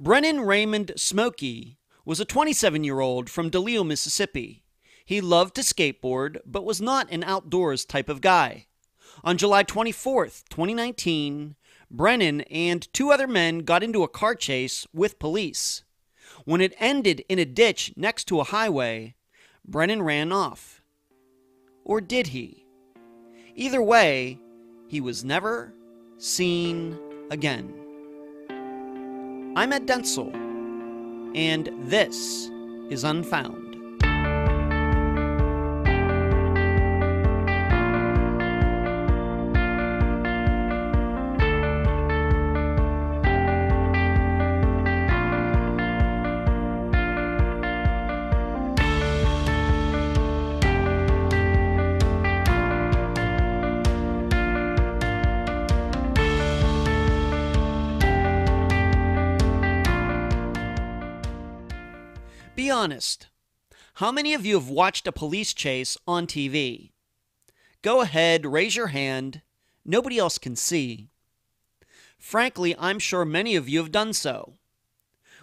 Brennan Raymond Simolke was a 27 year old from DeLisle, Mississippi. He loved to skateboard, but was not an outdoors type of guy. On July 24th, 2019, Brennan and two other men got into a car chase with police. When it ended in a ditch next to a highway, Brennan ran off. Or did he? Either way, he was never seen again. I'm Ed Dentzel, and this is Unfound. Honest. How many of you have watched a police chase on TV? Go ahead, raise your hand. Nobody else can see. Frankly, I'm sure many of you have done so.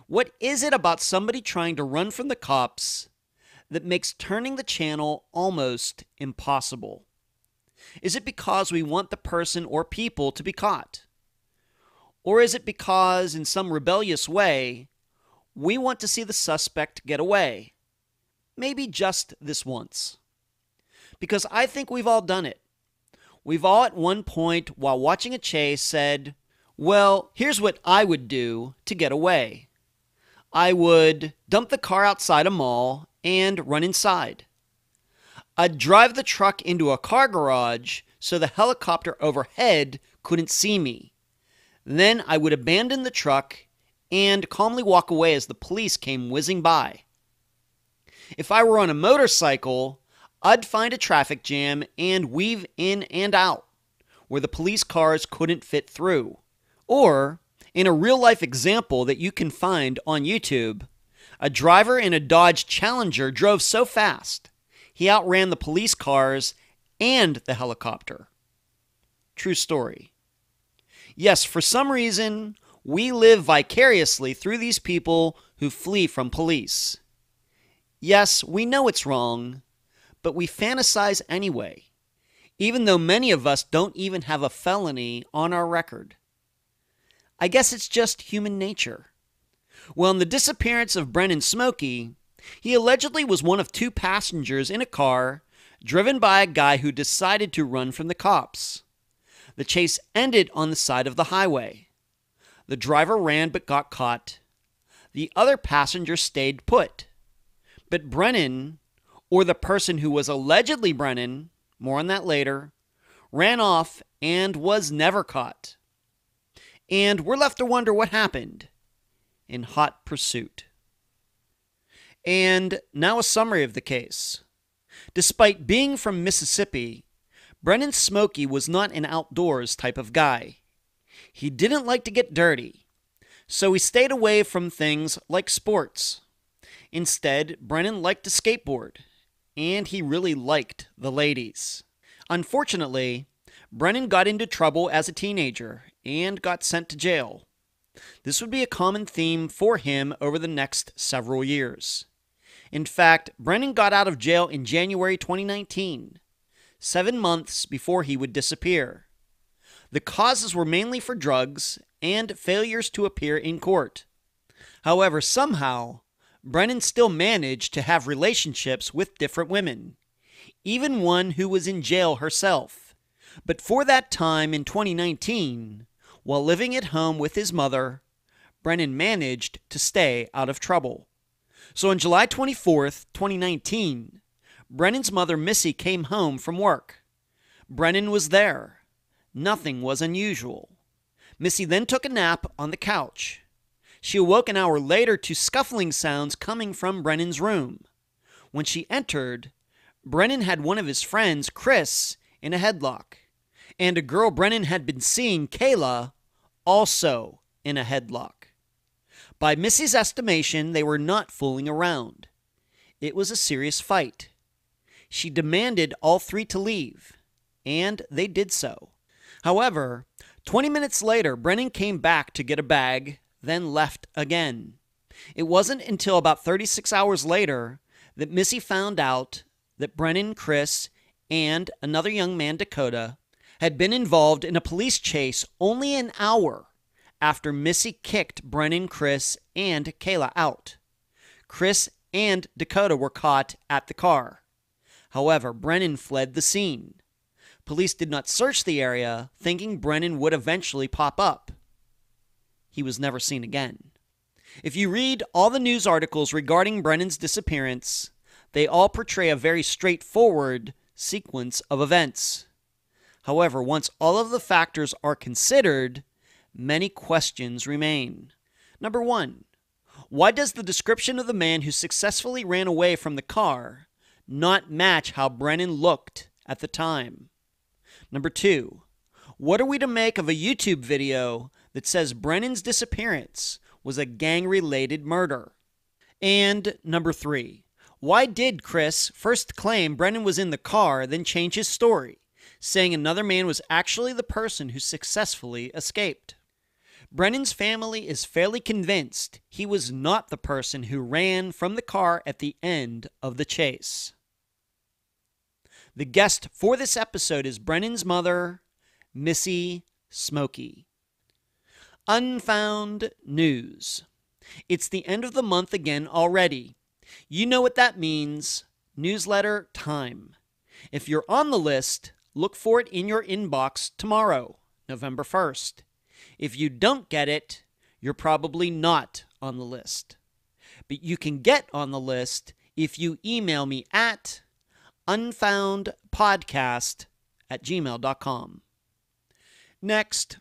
What is it about somebody trying to run from the cops that makes turning the channel almost impossible? Is it because we want the person or people to be caught? Or is it because, in some rebellious way, we want to see the suspect get away? Maybe just this once. Because I think we've all done it. We've all at one point, while watching a chase, said, Well, here's what I would do to get away. I would dump the car outside a mall and run inside. I'd drive the truck into a car garage so the helicopter overhead couldn't see me. Then I would abandon the truck and calmly walk away as the police came whizzing by. If I were on a motorcycle, I'd find a traffic jam and weave in and out where the police cars couldn't fit through. Or, in a real life example that you can find on YouTube, a driver in a Dodge Challenger drove so fast he outran the police cars and the helicopter. True story. Yes, for some reason, we live vicariously through these people who flee from police. Yes, we know it's wrong, but we fantasize anyway, even though many of us don't even have a felony on our record. I guess it's just human nature. Well, in the disappearance of Brennan Simolke, he allegedly was one of two passengers in a car driven by a guy who decided to run from the cops. The chase ended on the side of the highway. The driver ran but got caught. The other passenger stayed put. But Brennan, or the person who was allegedly Brennan, more on that later, ran off and was never caught. And we're left to wonder what happened in hot pursuit. And now a summary of the case. Despite being from Mississippi, Brennan Simolke was not an outdoors type of guy. He didn't like to get dirty, so he stayed away from things like sports. Instead, Brennan liked to skateboard, and he really liked the ladies. Unfortunately, Brennan got into trouble as a teenager and got sent to jail. This would be a common theme for him over the next several years. In fact, Brennan got out of jail in January 2019, seven months before he would disappear. The causes were mainly for drugs and failures to appear in court. However, somehow, Brennan still managed to have relationships with different women, even one who was in jail herself. But for that time in 2019, while living at home with his mother, Brennan managed to stay out of trouble. So on July 24th, 2019, Brennan's mother Missy came home from work. Brennan was there. Nothing was unusual. Missy then took a nap on the couch. She awoke an hour later to scuffling sounds coming from Brennan's room. When she entered, Brennan had one of his friends, Chris, in a headlock, and a girl Brennan had been seeing, Kayla, also in a headlock. By Missy's estimation, they were not fooling around. It was a serious fight. She demanded all three to leave, and they did so. However, 20 minutes later, Brennan came back to get a bag, then left again. It wasn't until about 36 hours later that Missy found out that Brennan, Chris, and another young man, Dakota, had been involved in a police chase only an hour after Missy kicked Brennan, Chris, and Kayla out. Chris and Dakota were caught at the car. However, Brennan fled the scene. Police did not search the area, thinking Brennan would eventually pop up. He was never seen again. If you read all the news articles regarding Brennan's disappearance, they all portray a very straightforward sequence of events. However, once all of the factors are considered, many questions remain. Number one, why does the description of the man who successfully ran away from the car not match how Brennan looked at the time? Number two, what are we to make of a YouTube video that says Brennan's disappearance was a gang related murder? And number three, why did Chris first claim Brennan was in the car, then change his story, saying another man was actually the person who successfully escaped? Brennan's family is fairly convinced he was not the person who ran from the car at the end of the chase. The guest for this episode is Brennan's mother, Missy Simolke. Unfound News. It's the end of the month again already. You know what that means newsletter time. If you're on the list, look for it in your inbox tomorrow, November 1st. If you don't get it, you're probably not on the list. But you can get on the list if you email me at unfoundpodcast at gmail.com. Next,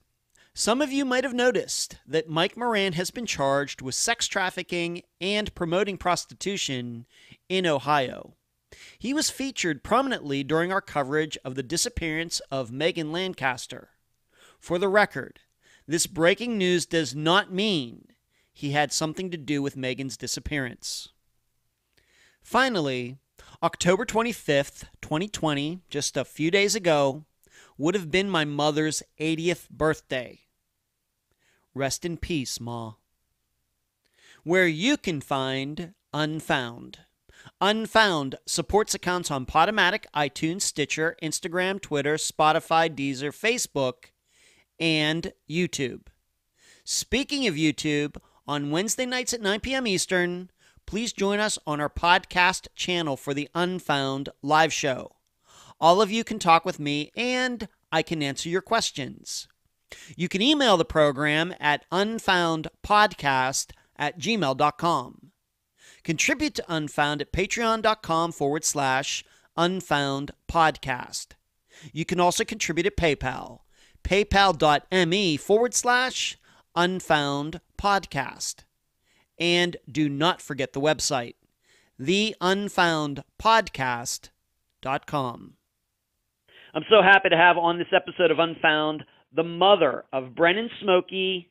some of you might have noticed that Mike Moran has been charged with sex trafficking and promoting prostitution in Ohio. He was featured prominently during our coverage of the disappearance of Megan Lancaster. For the record, this breaking news does not mean he had something to do with Megan's disappearance. Finally, October 25th, 2020, just a few days ago, would have been my mother's 80th birthday. Rest in peace, Ma. Where you can find Unfound. Unfound supports accounts on Podomatic, iTunes, Stitcher, Instagram, Twitter, Spotify, Deezer, Facebook, and YouTube. Speaking of YouTube, on Wednesday nights at 9 p.m. Eastern, please join us on our podcast channel for the Unfound live show. All of you can talk with me and I can answer your questions. You can email the program at unfoundpodcast at gmail.com. Contribute to Unfound at patreon.com forward slash unfound podcast. You can also contribute at PayPal paypal.me forward slash unfound podcast. And do not forget the website, theunfoundpodcast.com. I'm so happy to have on this episode of Unfound the mother of Brennan Simolke,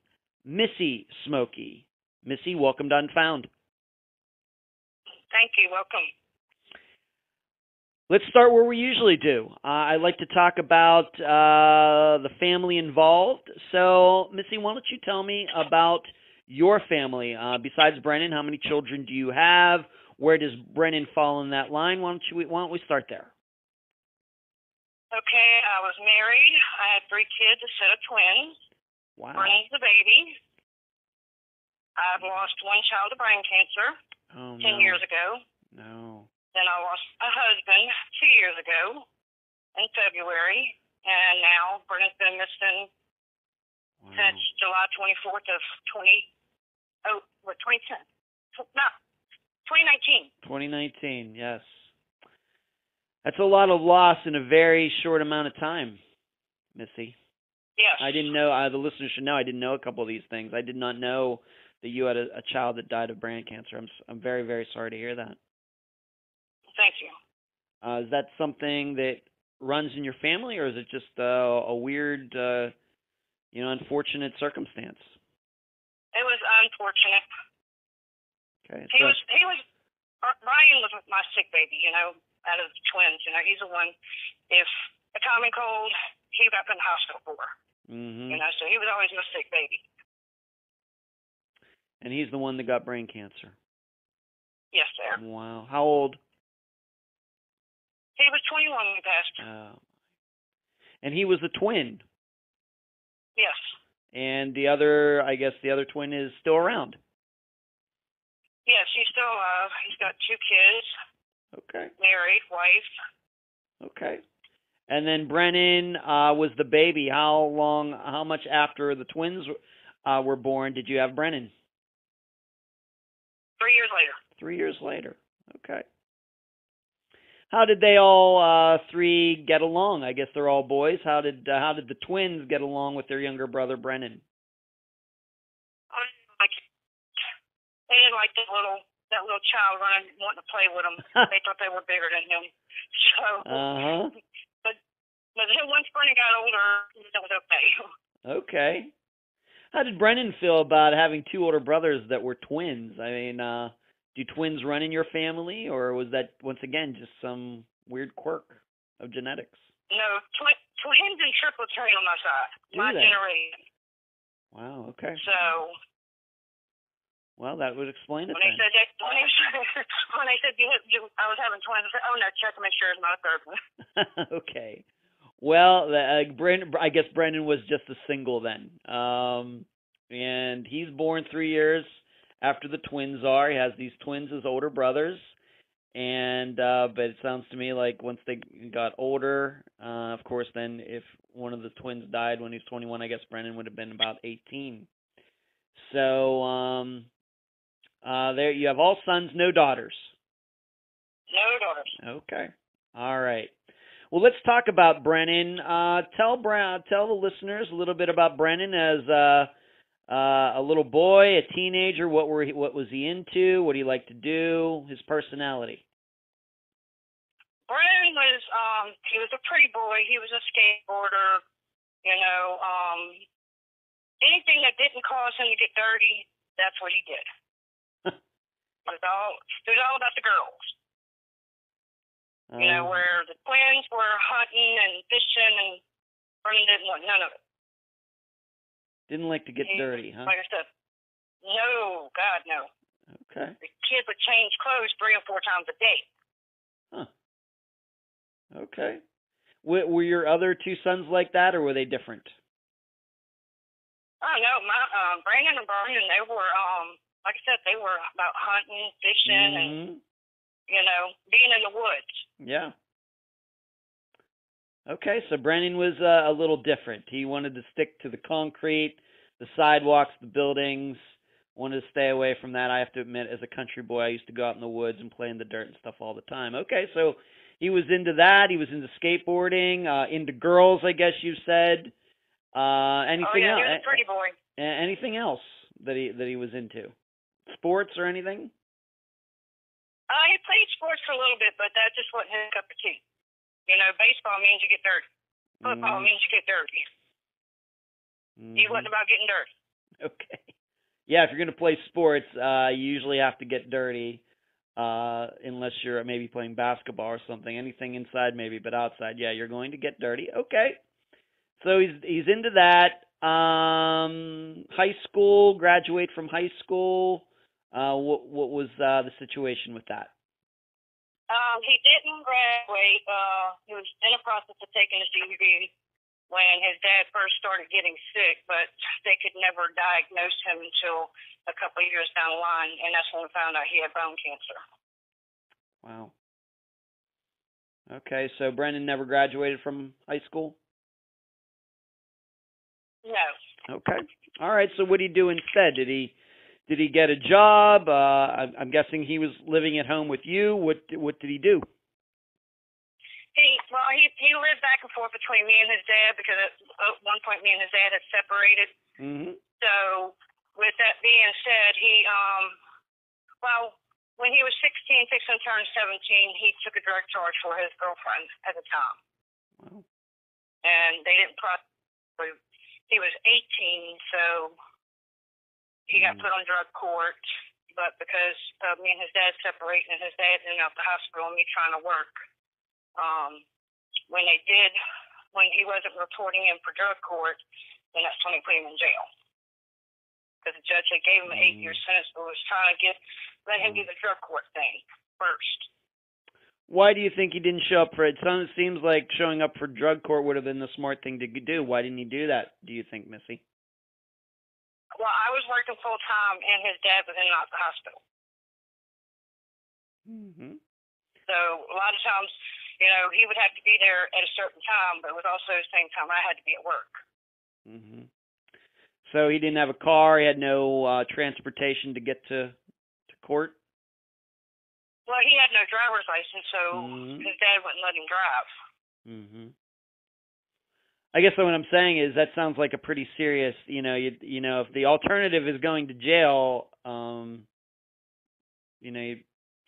Missy Simolke. Missy, welcome to Unfound. Thank you. Welcome. Let's start where we usually do. Uh, I like to talk about uh, the family involved. So, Missy, why don't you tell me about your family? Uh, besides Brennan, how many children do you have? Where does Brennan fall in that line? Why don't you? Why don't we start there? Okay, I was married. I had three kids, a set of twins. Wow. Brennan's the baby. I've lost one child to brain cancer Oh ten no. years ago. No. Then I lost a husband two years ago in February, and now Brennan's been missing Wow. since July 24th of 20 oh what 2010 no 2019. 2019. Yes. That's a lot of loss in a very short amount of time, Missy. Yes. I didn't know. Uh, the listeners should know. I didn't know a couple of these things. I did not know that you had a, a child that died of brain cancer. I'm I'm very very sorry to hear that. Thank you. Uh, is that something that runs in your family, or is it just uh, a weird, uh, you know, unfortunate circumstance? It was unfortunate. Okay. He so- was he was Ryan was my sick baby, you know, out of the twins. You know, he's the one. If a common cold, he got put in the hospital for. Mm-hmm. You know, so he was always my sick baby. And he's the one that got brain cancer. Yes, sir. Wow. How old? He was 21 when he passed. Oh. And he was a twin. Yes. And the other, I guess, the other twin is still around. Yes, he's still alive. He's got two kids, Okay. married, wife. Okay. And then Brennan uh, was the baby. How long? How much after the twins uh, were born did you have Brennan? Three years later. Three years later. Okay. How did they all uh, three get along? I guess they're all boys. How did uh, how did the twins get along with their younger brother Brennan? Um, like they didn't like that little that little child running wanting to play with them. they thought they were bigger than him. So, Uh huh. but then once Brennan got older, it was okay. Okay. How did Brennan feel about having two older brothers that were twins? I mean, uh, do twins run in your family, or was that once again just some weird quirk of genetics? No, twi- twins and triplets are on my side. Do my they? generation. Wow. Okay. So Well, that would explain it when they then. said that, when they said, when they said you, you, I was having twins, I said, oh no, check to make sure it's not a third one. okay. Well, the- uh, Brendan, I guess Brendan was just a single then. Um, and he's born three years after the twins are. He has these twins as older brothers. And uh, but it sounds to me like once they got older, uh, of course, then if one of the twins died when he was 21, I guess Brennan would have been about 18. So um, uh, there you have all sons, no daughters. No daughters. Okay. All right. Well, let's talk about Brennan. Uh, tell Bren- tell the listeners a little bit about Brennan as uh, a little boy, a teenager. What were he, what was he into? What do he like to do? His personality. Brennan was um he was a pretty boy. He was a skateboarder. You know, um anything that didn't cause him to get dirty, that's what he did. it was all it was all about the girls. You know, Um, where the twins were hunting and fishing and Brennan didn't want none of it. Didn't like to get dirty, huh? Like I said, no, God no. Okay. The kid would change clothes three or four times a day. Huh. Okay. Were, were your other two sons like that, or were they different? I don't know, my um Brandon and Brian, they were um like I said, they were about hunting, fishing and Mhm. you know, being in the woods. Yeah. Okay, so Brandon was uh, a little different. He wanted to stick to the concrete, the sidewalks, the buildings. Wanted to stay away from that. I have to admit, as a country boy, I used to go out in the woods and play in the dirt and stuff all the time. Okay, so he was into that. He was into skateboarding, uh, into girls, I guess you said. Uh, oh yeah, else? he was a pretty boy. anything else that he that he was into? Sports or anything? Uh he played sports for a little bit, but that just wasn't his cup of tea. You know, baseball means you get dirty. Football Mhm. means you get dirty. He Mhm. wasn't about getting dirty. Okay. Yeah, if you're going to play sports, uh, you usually have to get dirty, uh, unless you're maybe playing basketball or something. Anything inside, maybe, but outside, yeah, you're going to get dirty. Okay. So he's he's into that. Um, high school, graduate from high school. Uh, what what was uh, the situation with that? Um, he didn't graduate. Uh, he was in the process of taking his GED when his dad first started getting sick, but they could never diagnose him until a couple of years down the line, and that's when we found out he had bone cancer. Wow. Okay, so Brendan never graduated from high school. No. Okay. All right. So what did he do instead? Did he did he get a job? Uh, I'm, I'm guessing he was living at home with you. What what did he do? He well, he he lived back and forth between me and his dad because at one point me and his dad had separated. Mm-hmm. So with that being said, he um well when he was 16, fixing to turn 17, he took a drug charge for his girlfriend at the time. Wow. and they didn't prosecute. He was 18, so he got Mm. put on drug court. But because uh, me and his dad separated, and his dad ended up the hospital, and me trying to work, um, when they did, when he wasn't reporting in for drug court, then that's when they put him in jail. because the judge had gave him an eight year Mm. sentence, but was trying to get let him do the drug court thing first. Why do you think he didn't show up for it? Sounds seems like showing up for drug court would have been the smart thing to do. Why didn't he do that? Do you think, Missy? Well, I was working full time, and his dad was in and out the hospital. Mm-hmm. So a lot of times, you know, he would have to be there at a certain time, but it was also the same time I had to be at work. Mm-hmm. So he didn't have a car. He had no uh, transportation to get to to court. Well, he had no driver's license, so Mhm. his dad wouldn't let him drive. Mm-hmm. I guess what I'm saying is that sounds like a pretty serious. You know, you you know, if the alternative is going to jail, um, you know, you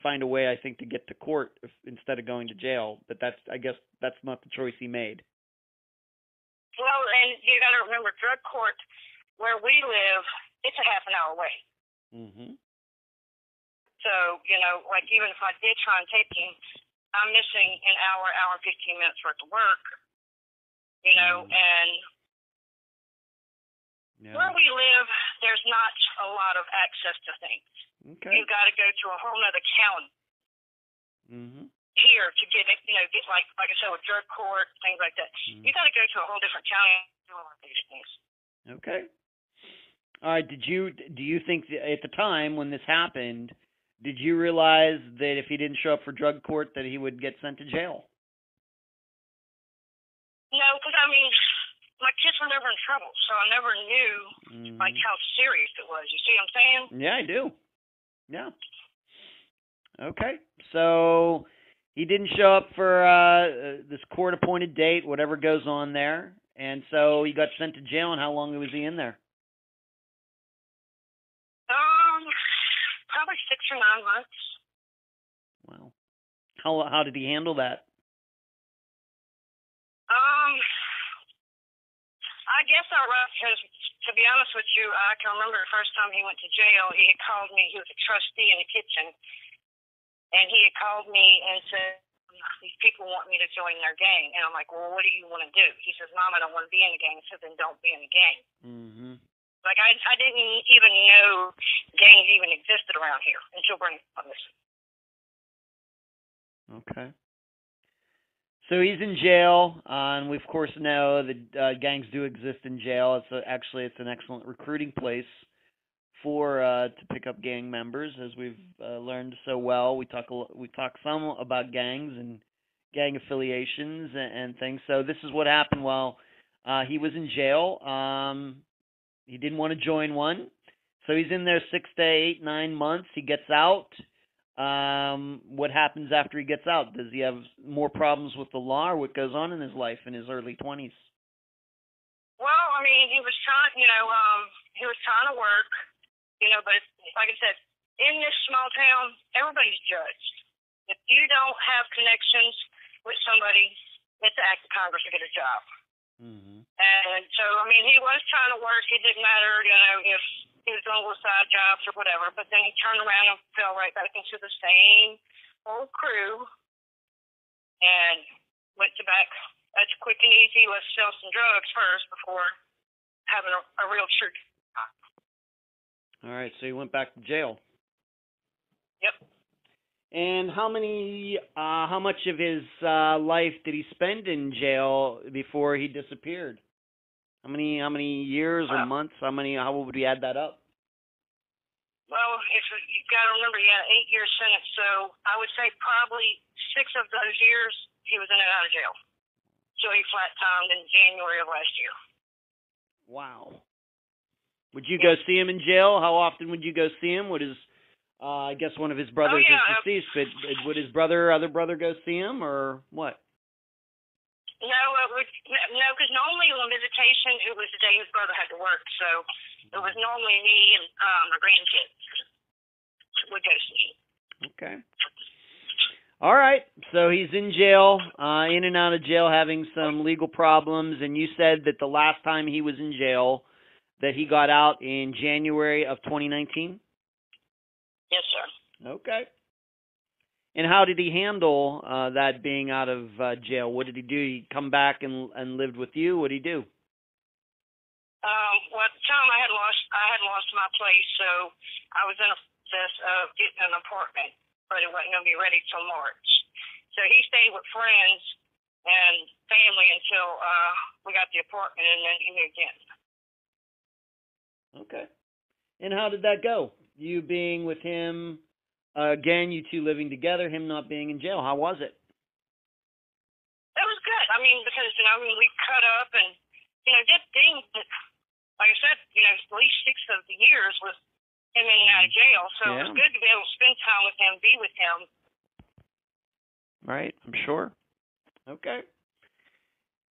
find a way, I think, to get to court if, instead of going to jail. But that's, I guess, that's not the choice he made. Well, and you got to remember, drug court where we live, it's a half an hour away. Mm-hmm. So, you know, like even if I did try and take him, I'm missing an hour, hour, 15 minutes worth of work. You know, Mm. and Yeah. where we live, there's not a lot of access to things. Okay. You've got to go to a whole other county Mm-hmm. here to get it, you know, get like, like I said, with drug court, things like that. Mm. You got to go to a whole different county to do all of these things. Okay. All right. Did you do you think that at the time when this happened, did you realize that if he didn't show up for drug court that he would get sent to jail? No, because I mean, my kids were never in trouble, so I never knew Mhm. like how serious it was. You see what I'm saying? Yeah, I do. Yeah. Okay. So he didn't show up for uh, uh this court appointed date, whatever goes on there, and so he got sent to jail. And how long was he in there? Um, probably six or nine months. Wow. How how did he handle that? Um, I guess I rough because, to be honest with you, I can remember the first time he went to jail. He had called me. He was a trustee in the kitchen, and he had called me and said, "These people want me to join their gang." And I'm like, "Well, what do you want to do?" He says, "Mom, I don't want to be in the gang." I said, "Then don't be in the gang." Mm-hmm. Like I, I didn't even know gangs even existed around here until Bernie on this. Okay. So he's in jail, uh, and we of course know that uh, gangs do exist in jail. It's a, actually it's an excellent recruiting place for uh, to pick up gang members, as we've uh, learned so well. We talk a, we talk some about gangs and gang affiliations and, and things. So this is what happened while uh, he was in jail. Um, he didn't want to join one, so he's in there six to eight, nine months. He gets out. Um, what happens after he gets out? Does he have more problems with the law, or what goes on in his life in his early twenties? Well, I mean, he was trying, you know, um, he was trying to work, you know, but like I said, in this small town, everybody's judged. If you don't have connections with somebody, it's an act of Congress to get a job. Mm-hmm. And so, I mean, he was trying to work. It didn't matter, you know, if he was doing little side jobs or whatever. But then he turned around and fell right back into the same old crew and went to back. That's quick and easy. Let's sell some drugs first before having a, a real true. All right, so he went back to jail. Yep. And how many, uh, how much of his uh, life did he spend in jail before he disappeared? How many, how many years or Uh, months? How many? How would we add that up? Well, if you got to remember, he had an eight-year sentence, so I would say probably six of those years he was in and out of jail. So he flat timed in January of last year. Wow. Would you go see him in jail? How often would you go see him? Would his, uh, I guess one of his brothers yeah, is deceased, but would his brother, other brother, go see him or what? No, it was no, because normally on visitation it was the day his brother had to work, so it was normally me and um, my grandkids would go see him. Okay. All right. So he's in jail, uh, in and out of jail, having some legal problems. And you said that the last time he was in jail, that he got out in January of 2019. Yes, sir. Okay. And how did he handle uh, that being out of uh, jail? What did he do? He come back and and lived with you. What did he do? Um, well, at the time I had lost I had lost my place, so I was in a process of getting an apartment, but it wasn't going to be ready till March. So he stayed with friends and family until uh, we got the apartment, and then he moved in. Okay. And how did that go? You being with him uh, again, you two living together, him not being in jail. How was it? It was good. I mean, because you know, we cut up and you know, did things that, like I said, you know, at least six of the years was him in and out of jail. So Yeah. it was good to be able to spend time with him, be with him. Right, I'm sure. Okay.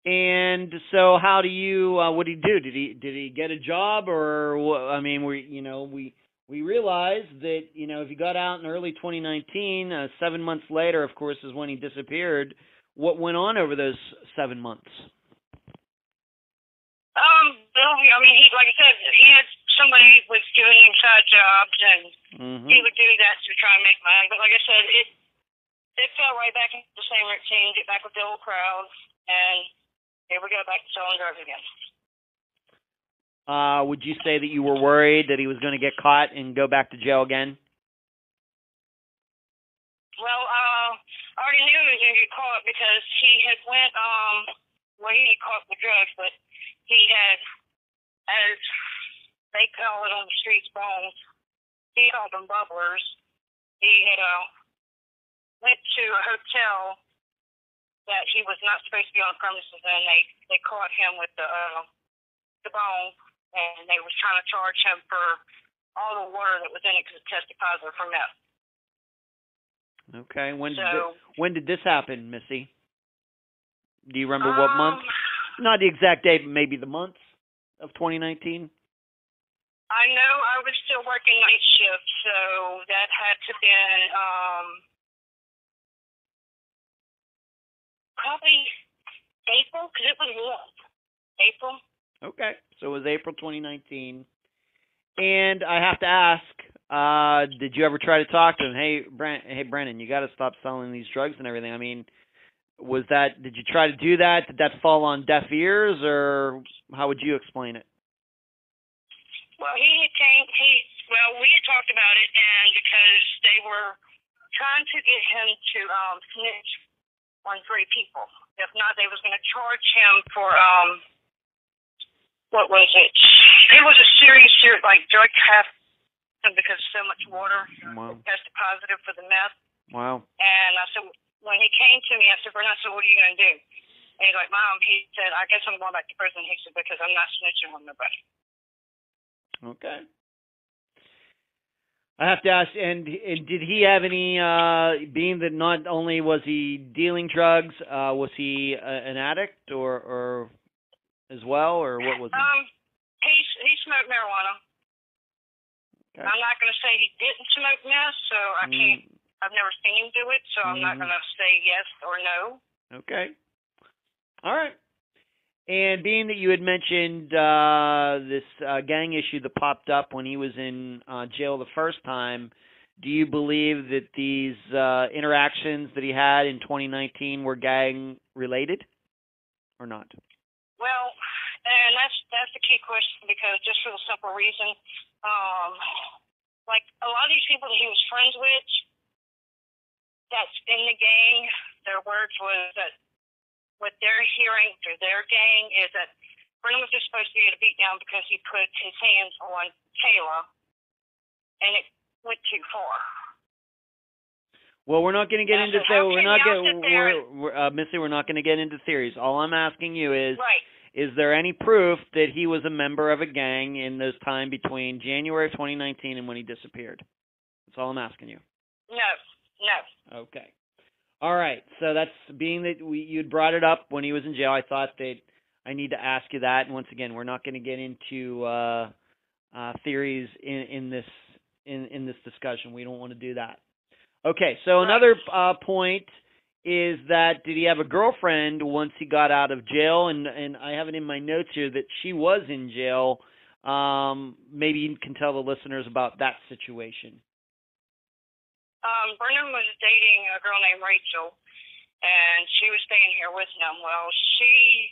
And so, how do you? Uh, what did he do? Did he did he get a job, or I mean, we you know we we realized that you know if he got out in early 2019, uh, seven months later, of course, is when he disappeared. What went on over those seven months? Um, Bill, I mean, he like I said, he had somebody was giving him side jobs, and hmm he would do that to try and make money. But like I said, it it fell right back into the same routine, get back with the old crowd, and here we go back to selling drugs again. Uh, would you say that you were worried that he was going to get caught and go back to jail again? Well, uh, I already knew he was gonna get caught because he had went um well he didn't caught with drugs, but he had as they call it on the streets bones, he called them bubblers. He had uh went to a hotel that he was not supposed to be on the premises and they they caught him with the uh the bone and they was trying to charge him for all the water that was in it because it tested positive for meth. Okay. When did So thi- when did this happen, Missy? Do you remember what month? um, Not the exact date, but maybe the month of 2019. I know I was still working night shift, so that had to been um probably April because it was warm. April. Okay. So it was April 2019. And I have to ask, uh, did you ever try to talk to him? Hey, Brent, hey, Brennan, you got to stop selling these drugs and everything. I mean, was that? Did you try to do that? Did that fall on deaf ears, or how would you explain it? Well, he came. He well, we had talked about it, and because they were trying to get him to um snitch on three people. If not, they was going to charge him for um what was it? It was a serious, serious like drug trafficking because so much water. Wow. tested positive for the meth. Wow. And I said, when he came to me, I said, Bernard, I said, what are you going to do? And he's like, Mom, he said, I guess I'm going back to prison. He said, because I'm not snitching on nobody. Okay. I have to ask, and, and did he have any? Uh, being that not only was he dealing drugs, uh, was he a, an addict or, or as well, or what was he? Um, he he smoked marijuana. Okay. I'm not going to say he didn't smoke meth, so I can't. I've never seen him do it, so I'm not Mhm. going to say yes or no. Okay. All right. And being that you had mentioned uh, this uh, gang issue that popped up when he was in uh, jail the first time, do you believe that these uh, interactions that he had in 2019 were gang related or not? Well, and that's that's the key question because just for the simple reason, um, like a lot of these people that he was friends with, that's in the gang, their words was that what they're hearing through their gang is that Brennan was just supposed to get a beat down because he put his hands on Taylor, and it went too far. Well, we're not going to get Yeah, into so the, we're not y'all getting sit there we're, we're uh, Missy, we're not going to get into theories. All I'm asking you is Right. Is there any proof that he was a member of a gang in those time between January of 2019 and when he disappeared? That's all I'm asking you. No. No. Okay. All right. So that's being that we you'd brought it up when he was in jail. I thought that I need to ask you that. And once again, we're not going to get into uh, uh, theories in, in this in, in this discussion. We don't want to do that. Okay. So another uh, point is that did he have a girlfriend once he got out of jail? And and I have it in my notes here that she was in jail. Um, maybe you can tell the listeners about that situation. um, Brennan was dating a girl named Rachel, and she was staying here with him. Well, she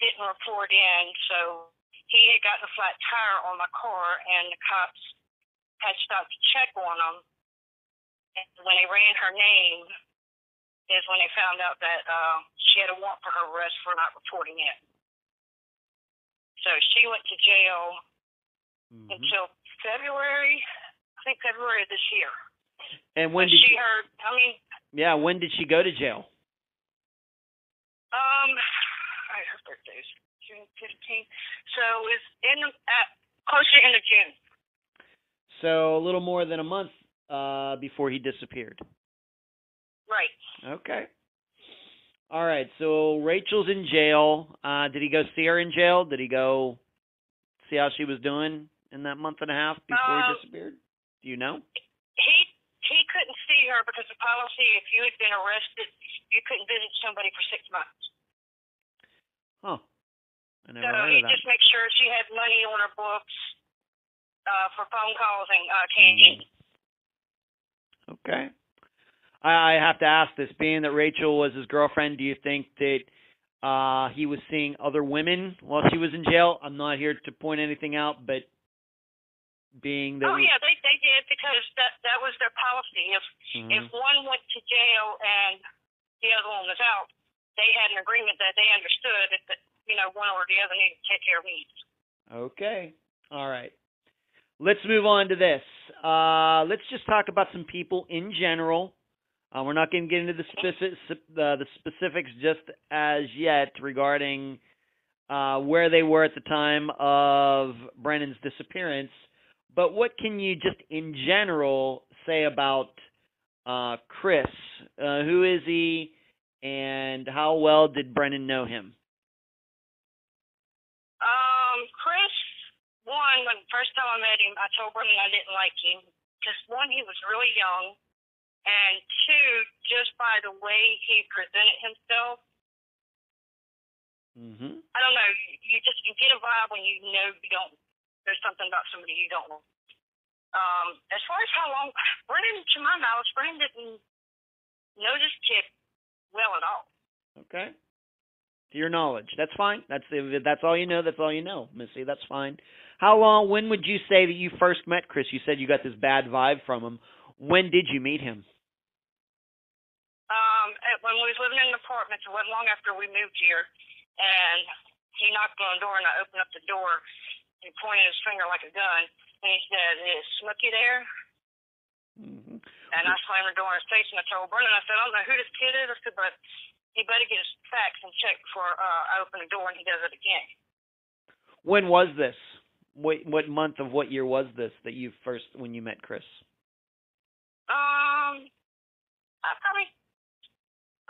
didn't report in, so he had gotten a flat tire on my car, and the cops had stopped to check on him. And when they ran her name, is when they found out that uh, she had a warrant for her arrest for not reporting it. So she went to jail Mhm. until February, I think February of this year. And when But did she you, heard? I mean, yeah, when did she go to jail? um, I her birthday's June fifteenth, so it's in the at closer into June. So a little more than a month uh before he disappeared. Right. Okay. All right. So Rachel's in jail. Uh did he go see her in jail? Did he go see how she was doing in that month and a half before he Um, disappeared? Do you know? He he couldn't see her because the policy, if you had been arrested, you couldn't visit somebody for six months. Huh. I never so heard he of that. just make sure she had money on her books uh, for phone calls and uh, candy. Okay. I, I have to ask this, being that Rachel was his girlfriend, do you think that uh he was seeing other women while she was in jail? I'm not here to point anything out, but being that Oh we- yeah, they they did because that that was their policy. If Mhm. if one went to jail and the other one was out, they had an agreement that they understood that, that you know one or the other needed to take care of needs. Okay. All right. Let's move on to this. Uh, let's just talk about some people in general. Uh, we're not going to get into the, specific, uh, the specifics just as yet regarding uh, where they were at the time of Brennan's disappearance. But what can you just in general say about uh, Chris? Uh, who is he, and how well did Brennan know him? Um, Chris, one when the first time I met him, I told Brennan I didn't like him because one he was really young, and two just by the way he presented himself. Mm-hmm. I don't know. You, just you get a vibe when you know you don't. There's something about somebody you don't know. Um, as far as how long, Brendan, to my knowledge, Brendan didn't know this kid well at all. Okay. To your knowledge, that's fine. That's that's all you know. That's all you know, Missy. That's fine. How long? When would you say that you first met Chris? You said you got this bad vibe from him. When did you meet him? Um, when we was living in an apartment, it wasn't long after we moved here, and he knocked on the door, and I opened up the door. He pointed his finger like a gun, and he said, "Is Snooky there?" Mm-hmm. And I slammed the door in his face, and I told Brendan, I said, "I don't know who this kid is," I said, "but he better get his facts and check before uh, I open the door and he does it again." When was this? What what month of what year was this that you first when you met Chris? Um, I probably,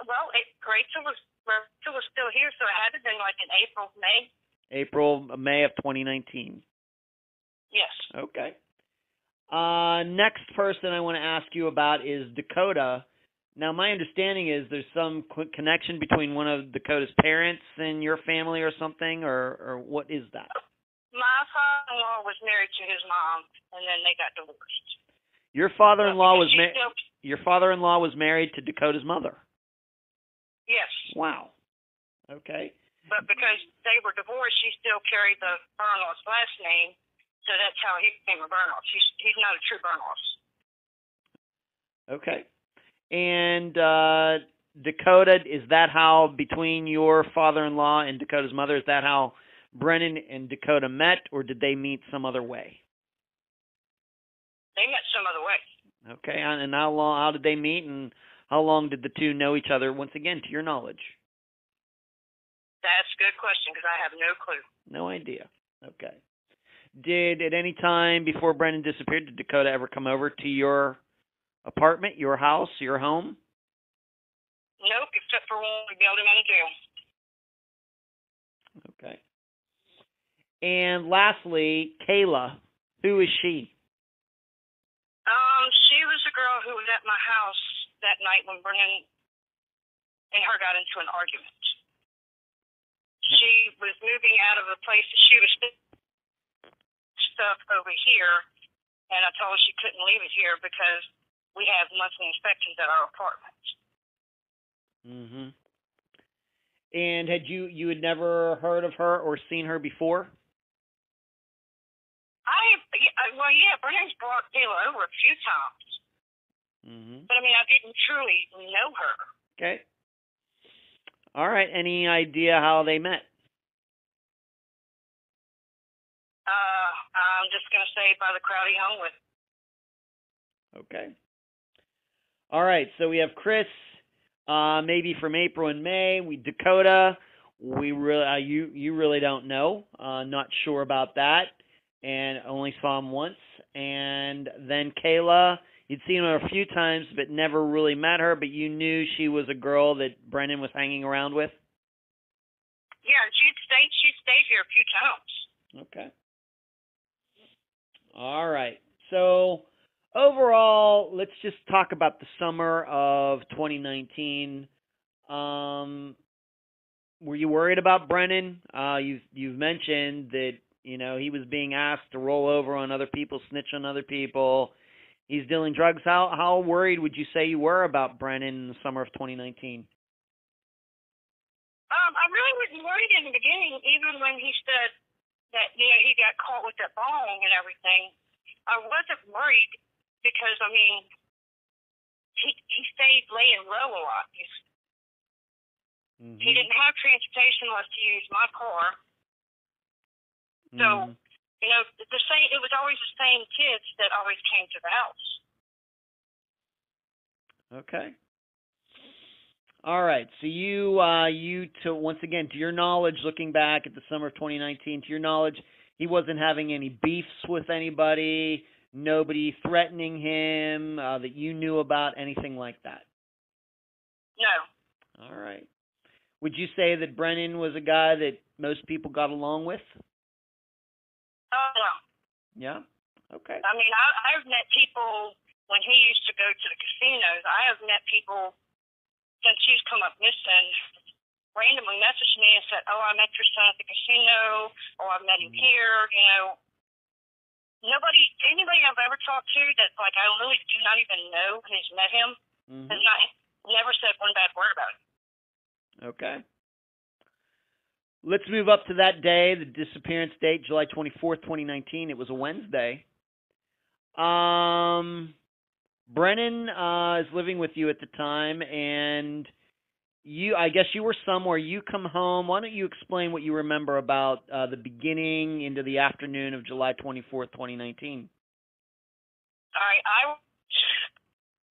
well, it, Rachel was Rachel was still here, so it had to been like in April, May. April, May of 2019. Yes. Okay. Uh, next person I want to ask you about is Dakota. Now, my understanding is there's some qu- connection between one of Dakota's parents and your family or something, or or what is that? My father-in-law was married to his mom, and then they got divorced. Your father-in-law was married. Your father-in-law was married to Dakota's mother. Yes, Wow. Okay. but because they were divorced, she still carried the Burnloss last name, so that's how he became a Burnloss. He's he's not a true Burnloss. Okay. And uh Dakota, is that how between your father-in-law and Dakota's mother, is that how Brennan and Dakota met, or did they meet some other way? They met some other way. Okay, and how long? How did they meet, and how long did the two know each other? Once again, to your knowledge, That's a good question because I have no clue. no idea. Okay. Did at any time before Brendan disappeared, did Dakota ever come over to your apartment, your house, your home? Nope, except for when we bailed him out of jail. Okay. And lastly, Kayla, who is she? Um, she was the girl who was at my house that night when Brennan and her got into an argument. She was moving out of the place that she was stuff over here, and I told her she couldn't leave it here because we have monthly inspections at our apartment. Mm-hmm. And had you you had never heard of her or seen her before? Yeah, uh, well, yeah, Brennan's brought Kayla over a few times, hmm but I mean, I didn't truly know her. Okay. All right. Any idea how they met? Uh, I'm just gonna say by the crowd he hung with. Okay. All right. So we have Chris, uh, maybe from April and May. We Dakota. We really uh, you you really don't know. Uh, not sure about that, and only saw him once. And then Kayla, you'd seen her a few times, but never really met her. But you knew she was a girl that Brennan was hanging around with. Yeah, she'd stayed. She'd stayed here a few times. Okay. All right. So overall, let's just talk about the summer of 2019. Um, were you worried about Brennan? Uh, you've you've mentioned that you know he was being asked to roll over on other people, snitch on other people. He's dealing drugs. How how worried would you say you were about Brennan in the summer of 2019? Um, I really wasn't worried in the beginning, even when he said that you know he got caught with that bong and everything. I wasn't worried because I mean he he stayed laying low a lot. He's, Mm-hmm. He didn't have transportation unless he used my car. So Mhm. you know the same. It was always the same kids that always came to the house. Okay. All right. So you uh you to once again to your knowledge looking back at the summer of 2019 to your knowledge he wasn't having any beefs with anybody, nobody threatening him uh that you knew about anything like that. No, All right. Would you say that Brennan was a guy that most people got along with? Oh no. Yeah. Okay. I mean, I, I've met people when he used to go to the casinos. I have met people since he's come up missing, randomly messaged me and said, "Oh, I met your son at the casino," or "I met him Mhm. here." You know, nobody, anybody I've ever talked to that like I really do not even know has met him Mhm. has not never said one bad word about him. Okay. Let's move up to that day, the disappearance date, July 24th, 2019. It was a Wednesday. Um, Brennan uh, is living with you at the time, and you, I guess you were somewhere. You come home. Why don't you explain what you remember about uh, the beginning into the afternoon of July 24th, 2019? All right, I was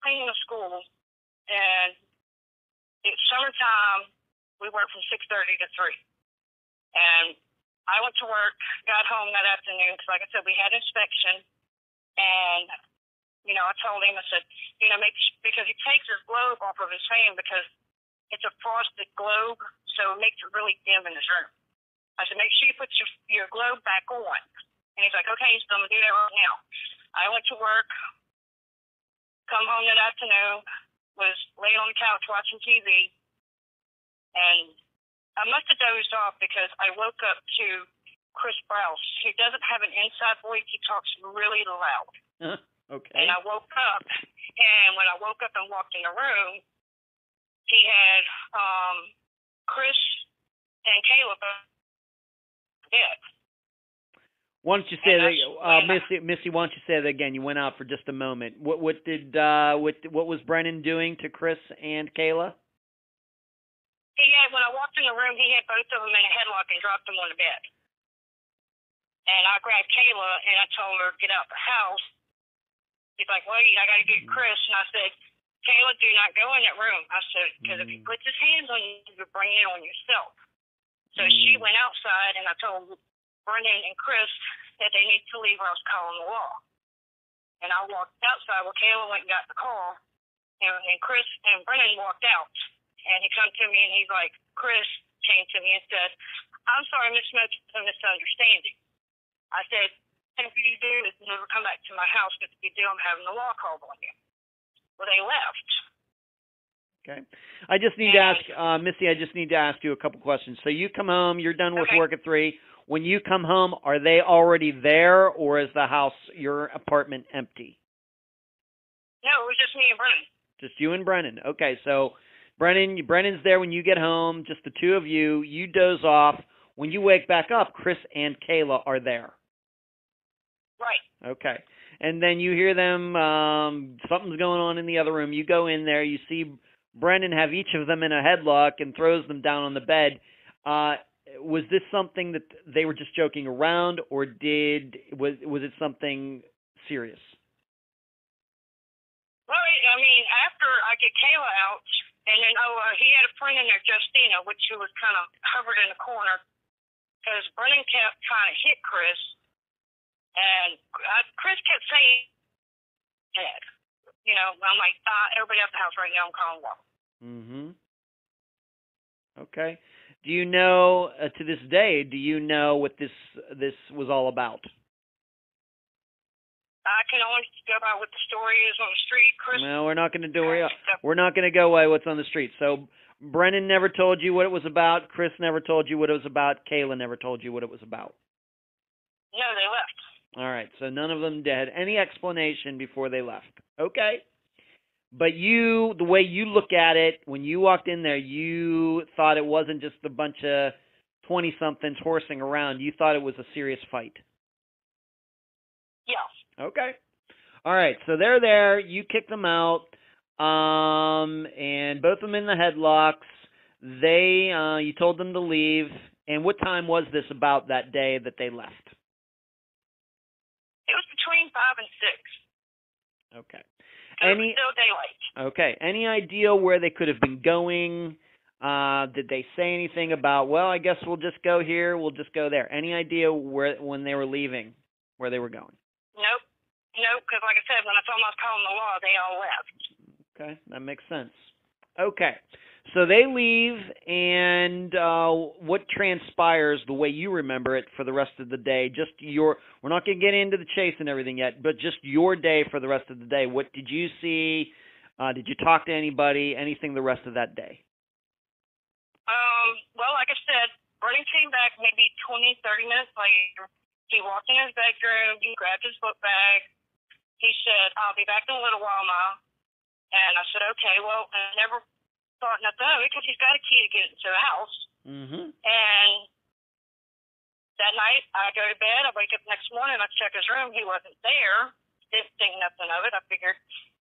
cleaning the school, and it's summertime. We work from six thirty to three, and I went to work. Got home that afternoon because, like I said, we had inspection, and you know, I told him, I said, you know, make because he takes his globe off of his fan because it's a frosted globe, so it makes it really dim in his room. I said, make sure you put your your globe back on. And he's like, okay, so I'm gonna do that right now. I went to work, come home that afternoon, was laying on the couch watching TV, and I must have dozed off because I woke up to Chris Browse. He doesn't have an inside voice. He talks really loud. okay. And I woke up, and when I woke up and walked in the room, he had um, Chris and Kayla dead. Why don't you say And that, uh, Missy? Missy, why don't you say that again? You went out for just a moment. What what did uh what what was Brennan doing to Chris and Kayla? He had when I walked in the room, he had both of them in a headlock and dropped them on the bed. And I grabbed Kayla and I told her get out the house. He's like, wait, I got to get Chris. And I said, Kayla, do not go in that room. I said, because if he Mm. puts his hands on you, you bring it on yourself. So she Mm. went outside and I told Brennan and Chris that they need to leave or else calling the law. And I walked outside. Well, Kayla went and got the car. And, and Chris and Brennan walked out. And he come to me and he's like, Chris came to me and said, I'm sorry, Miss Smith, it's a misunderstanding. I said, if you do is never come back to my house, because if you do, I'm having the law called on you. Well, they left. Okay. I just need to ask, uh, Missy. I just need to ask you a couple questions. So you come home. You're done with Okay. work at three. When you come home, are they already there, or is the house, your apartment, empty? No, it was just me and Brennan. Just you and Brennan. Okay. So Brennan, Brennan's there when you get home. Just the two of you. You doze off. When you wake back up, Chris and Kayla are there. Right. Okay. And then you hear them, um, something's going on in the other room. You go in there, you see Brennan have each of them in a headlock and throws them down on the bed. Uh, was this something that they were just joking around, or did was was it something serious? Well, I mean, after I get Kayla out, and then oh, uh, he had a friend in there, Justina, which she was kind of covered in the corner, because Brennan kept trying to hit Chris, and uh, Chris kept saying, "Dead." You know, I'm like, uh, everybody at the house right now. I'm calling Walker. Mm-hmm. Okay. Do you know uh, to this day? Do you know what this this was all about? I can only go by what the story is on the street, Chris. No, we're not going to do it. We're not going to go by what's on the street. So Brennan never told you what it was about. Chris never told you what it was about. Kayla never told you what it was about. No, they left. All right. So none of them had any explanation before they left. Okay. But you, the way you look at it, when you walked in there, you thought it wasn't just a bunch of 20 somethings horsing around. You thought it was a serious fight. Okay. All right. So they're there. You kick them out. Um, and both of them in the headlocks. They, uh, you told them to leave. And what time was this about that day that they left? It was between five and six. Okay. Any still daylight. Okay. Any idea where they could have been going? Uh, did they say anything about? Well, I guess we'll just go here. We'll just go there. Any idea where when they were leaving, where they were going? Nope. Nope. Because like I said, when I told them I was calling the law, they all left. Okay, that makes sense. Okay. So they leave, and uh, what transpires the way you remember it for the rest of the day? Just your. We're not going to get into the chase and everything yet, but just your day for the rest of the day. What did you see? Uh, did you talk to anybody? Anything the rest of that day? Um. Well, like I said, Bernie came back maybe twenty, thirty minutes later. He walked in his bedroom. He grabbed his book bag. He said, "I'll be back in a little while, Ma." And I said, "Okay." Well, I never thought nothing of it because he's got a key to get into the house. Mm-hmm. And that night, I go to bed. I wake up next morning. I check his room. He wasn't there. Didn't think nothing of it. I figured,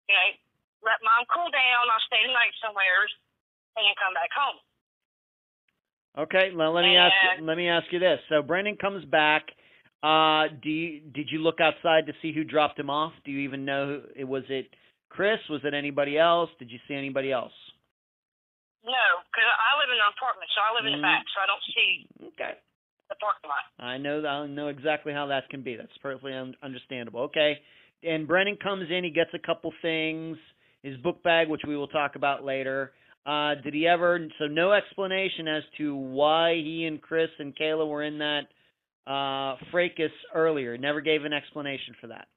you know, let mom cool down. I'll stay the night somewhere and then come back home. Okay, well, let me and, ask. Let me ask you this. So Brennan comes back. Uh, do you, did you look outside to see who dropped him off? Do you even know? It was it Chris? Was it anybody else? Did you see anybody else? No, because I live in an apartment, so I live in the back, so I don't see okay. the parking lot. I know I know exactly how that can be. That's perfectly un- understandable. Okay, and Brennan comes in. He gets a couple things. His book bag, which we will talk about later. Uh, did he ever? So no explanation as to why he and Chris and Kayla were in that uh, fracas earlier. Never gave an explanation for that.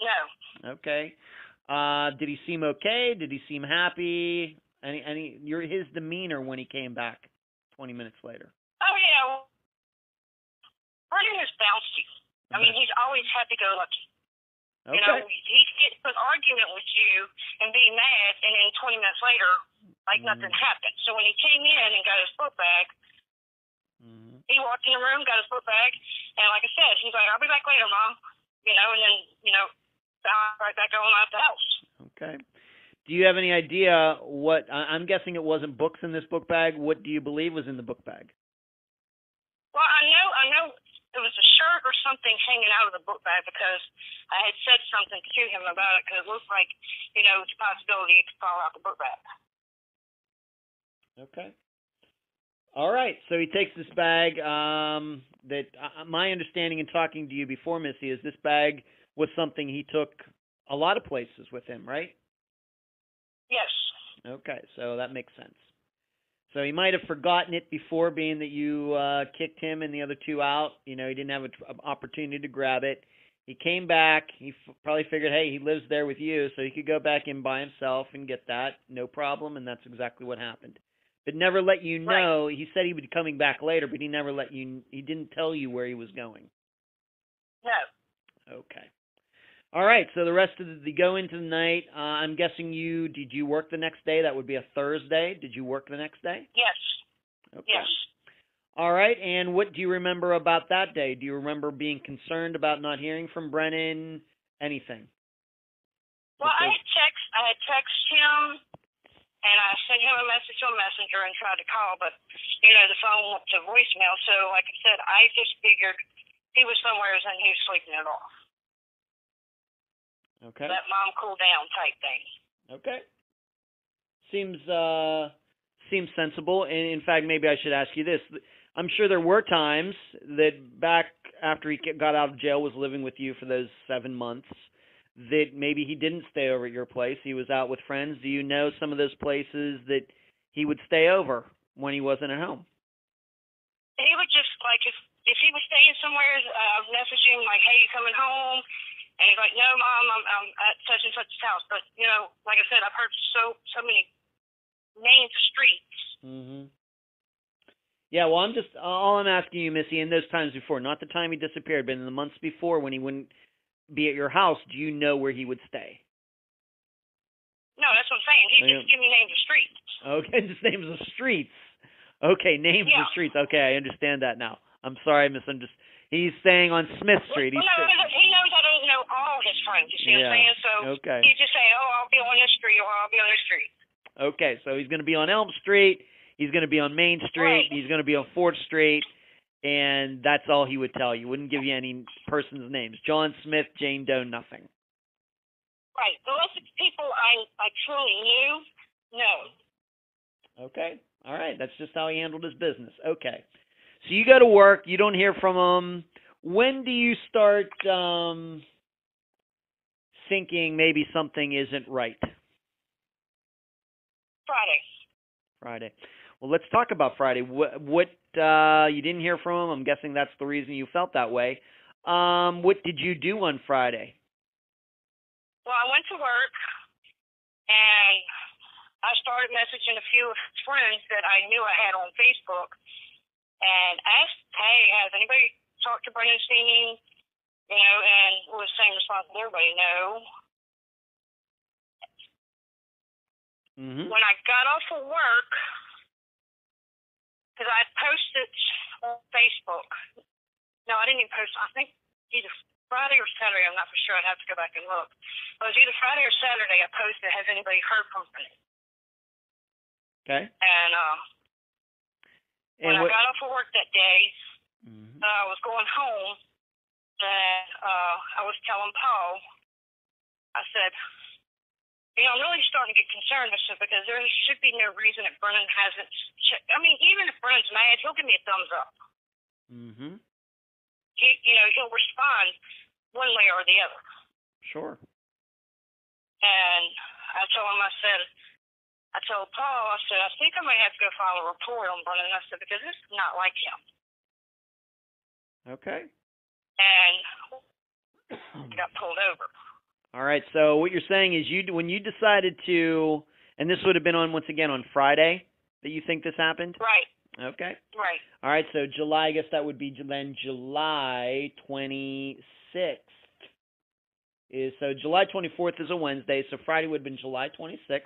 No. Okay. Uh, did he seem okay? Did he seem happy? Any any your his demeanor when he came back twenty minutes later. Oh yeah. Well, Bernie bouncy. I mean, he's always happy go lucky. Okay. You know, he could get into an argument with you and be mad, and then 20 minutes later, like mm. nothing happened. So when he came in and got his book bag, mm. He walked in the room, got his book bag, and like I said, he's like, "I'll be back later, mom." You know, and then you know, right back on out the house. Okay. Do you have any idea what? I'm guessing it wasn't books in this book bag. What do you believe was in the book bag? Well, I know, I know it was a shirt or something hanging out of the book bag because I had said something to him about it because it looked like, you know, it's a possibility it could fall out the book bag. Okay. All right. So he takes this bag. Um, that uh, my understanding in talking to you before, Missy, is this bag was something he took a lot of places with him, right? Yes. Okay, so that makes sense. So he might have forgotten it before, being that you uh, kicked him and the other two out. You know, he didn't have an opportunity to grab it. He came back. He f- probably figured, hey, he lives there with you, so he could go back in by himself and get that, no problem. And that's exactly what happened. But never let you know. Right. He said he would be coming back later, but he never let you. He didn't tell you where he was going. No. Okay. All right, so the rest of the, the go into the night. Uh, I'm guessing you did you work the next day? That would be a Thursday. Did you work the next day? Yes. Okay. Yes. All right, and what do you remember about that day? Do you remember being concerned about not hearing from Brennan? Anything? Well, I had text, I had texted him, and I sent him a message on Messenger and tried to call, but you know the phone went to voicemail. So, like I said, I just figured he was somewhere and he was sleeping it off. Okay. Let mom cool down type thing. Okay. Seems uh seems sensible. And in fact, maybe I should ask you this. I'm sure there were times that back after he got out of jail was living with you for those 7 months that maybe he didn't stay over at your place. He was out with friends. Do you know some of those places that he would stay over when he wasn't at home? He would just like if if he was staying somewhere, uh, messaging like, "Hey, you coming home?" And he's like, "No, mom, I'm, I'm at such and such's house." But you know, like I said, I've heard so so many names of streets. Mhm. Yeah, well, I'm just all I'm asking you, Missy, in those times before, not the time he disappeared, but in the months before when he wouldn't be at your house, do you know where he would stay? No, that's what I'm saying. He Yeah. just give me names of streets. Okay, just names of streets. Okay, names Yeah. of streets. Okay, I understand that now. I'm sorry, I misunderstood. He's staying on Smith Street. Well, He's no, he knows I don't know all his friends. You see what Yeah. I'm saying? So Okay. he just say, "Oh, I'll be on this street," or "I'll be on this street." okay. So he's going to be on Elm Street. He's going to be on Main Street. Right. He's going to be on Fourth Street, and that's all he would tell you. Wouldn't give you any person's names. John Smith, Jane Doe, nothing. Right. It's people I I truly knew. No. Okay. All right. That's just how he handled his business. Okay. So you go to work, you don't hear from him. When do you start um thinking maybe something isn't right? Friday. Friday. Well, let's talk about Friday. What what uh you didn't hear from him? I'm guessing that's the reason you felt that way. Um what did you do on Friday? Well, I went to work and I started messaging a few friends that I knew I had on Facebook and asked, hey, has anybody talked to Brennan Steen? You know, and was same response to everybody, no. Mhm. When I got off of work, because I posted on Facebook. No, I didn't even post. I think either Friday or Saturday. I'm not for sure. I'd have to go back and look. But it was either Friday or Saturday. I posted, "Has anybody heard from me?" Okay. And uh, when And I got off of work that day, Mhm. uh, I was going home, and uh, I was telling Paul, I said, you know, I'm really starting to get concerned. Said because there should be no reason that Brennan hasn't. Che- I mean, even if Brennan's mad, he'll give me a thumbs up. Mm-hmm. He, you know, he'll respond one way or the other. Sure. And I told him, I said, I told Paul, I said, I think I might have to go file a report on Brennan. I said because this is not like him. Okay. And got pulled over. All right. So what you're saying is you when you decided to, and this would have been on once again on Friday that you think this happened. Right, Okay. right. All right. So July, I guess that would be then July 26th. Is so July 24th is a Wednesday, so Friday would have been July 26th.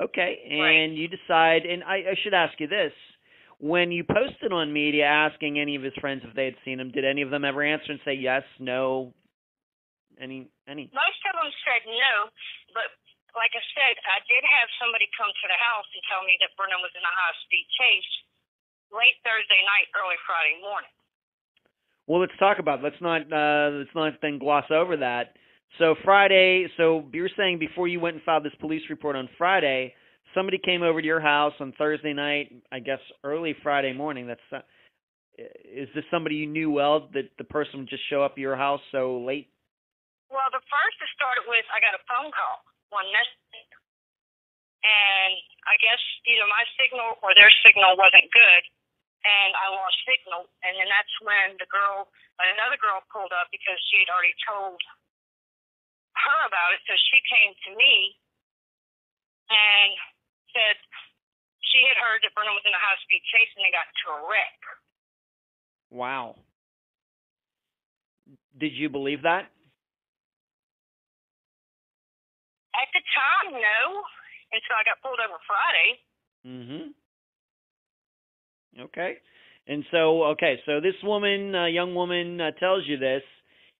Okay, and Right. you decide, and I, I should ask you this: when you posted on media asking any of his friends if they had seen him, did any of them ever answer and say yes, no, any, any? Most of them said no, but like I said, I did have somebody come to the house and tell me that Brennan was in a high speed chase late Thursday night, early Friday morning. Well, let's talk about. Let's not. Uh, let's not then gloss over that. So Friday. So you're saying before you went and filed this police report on Friday, somebody came over to your house on Thursday night. I guess early Friday morning. That's. Uh, is this somebody you knew well? That the person would just show up at your house so late? Well, the first it started with I got a phone call one message, and I guess either my signal or their signal wasn't good, and I lost signal, and then that's when the girl, another girl, pulled up because she had already told her about it, so she came to me and said she had heard that Brennan was in a high speed chase and they got into a wreck. Wow. Did you believe that? At the time, no, until I got pulled over Friday. Mm-hmm. Okay. And so, okay, so this woman, uh, young woman, uh, tells you this.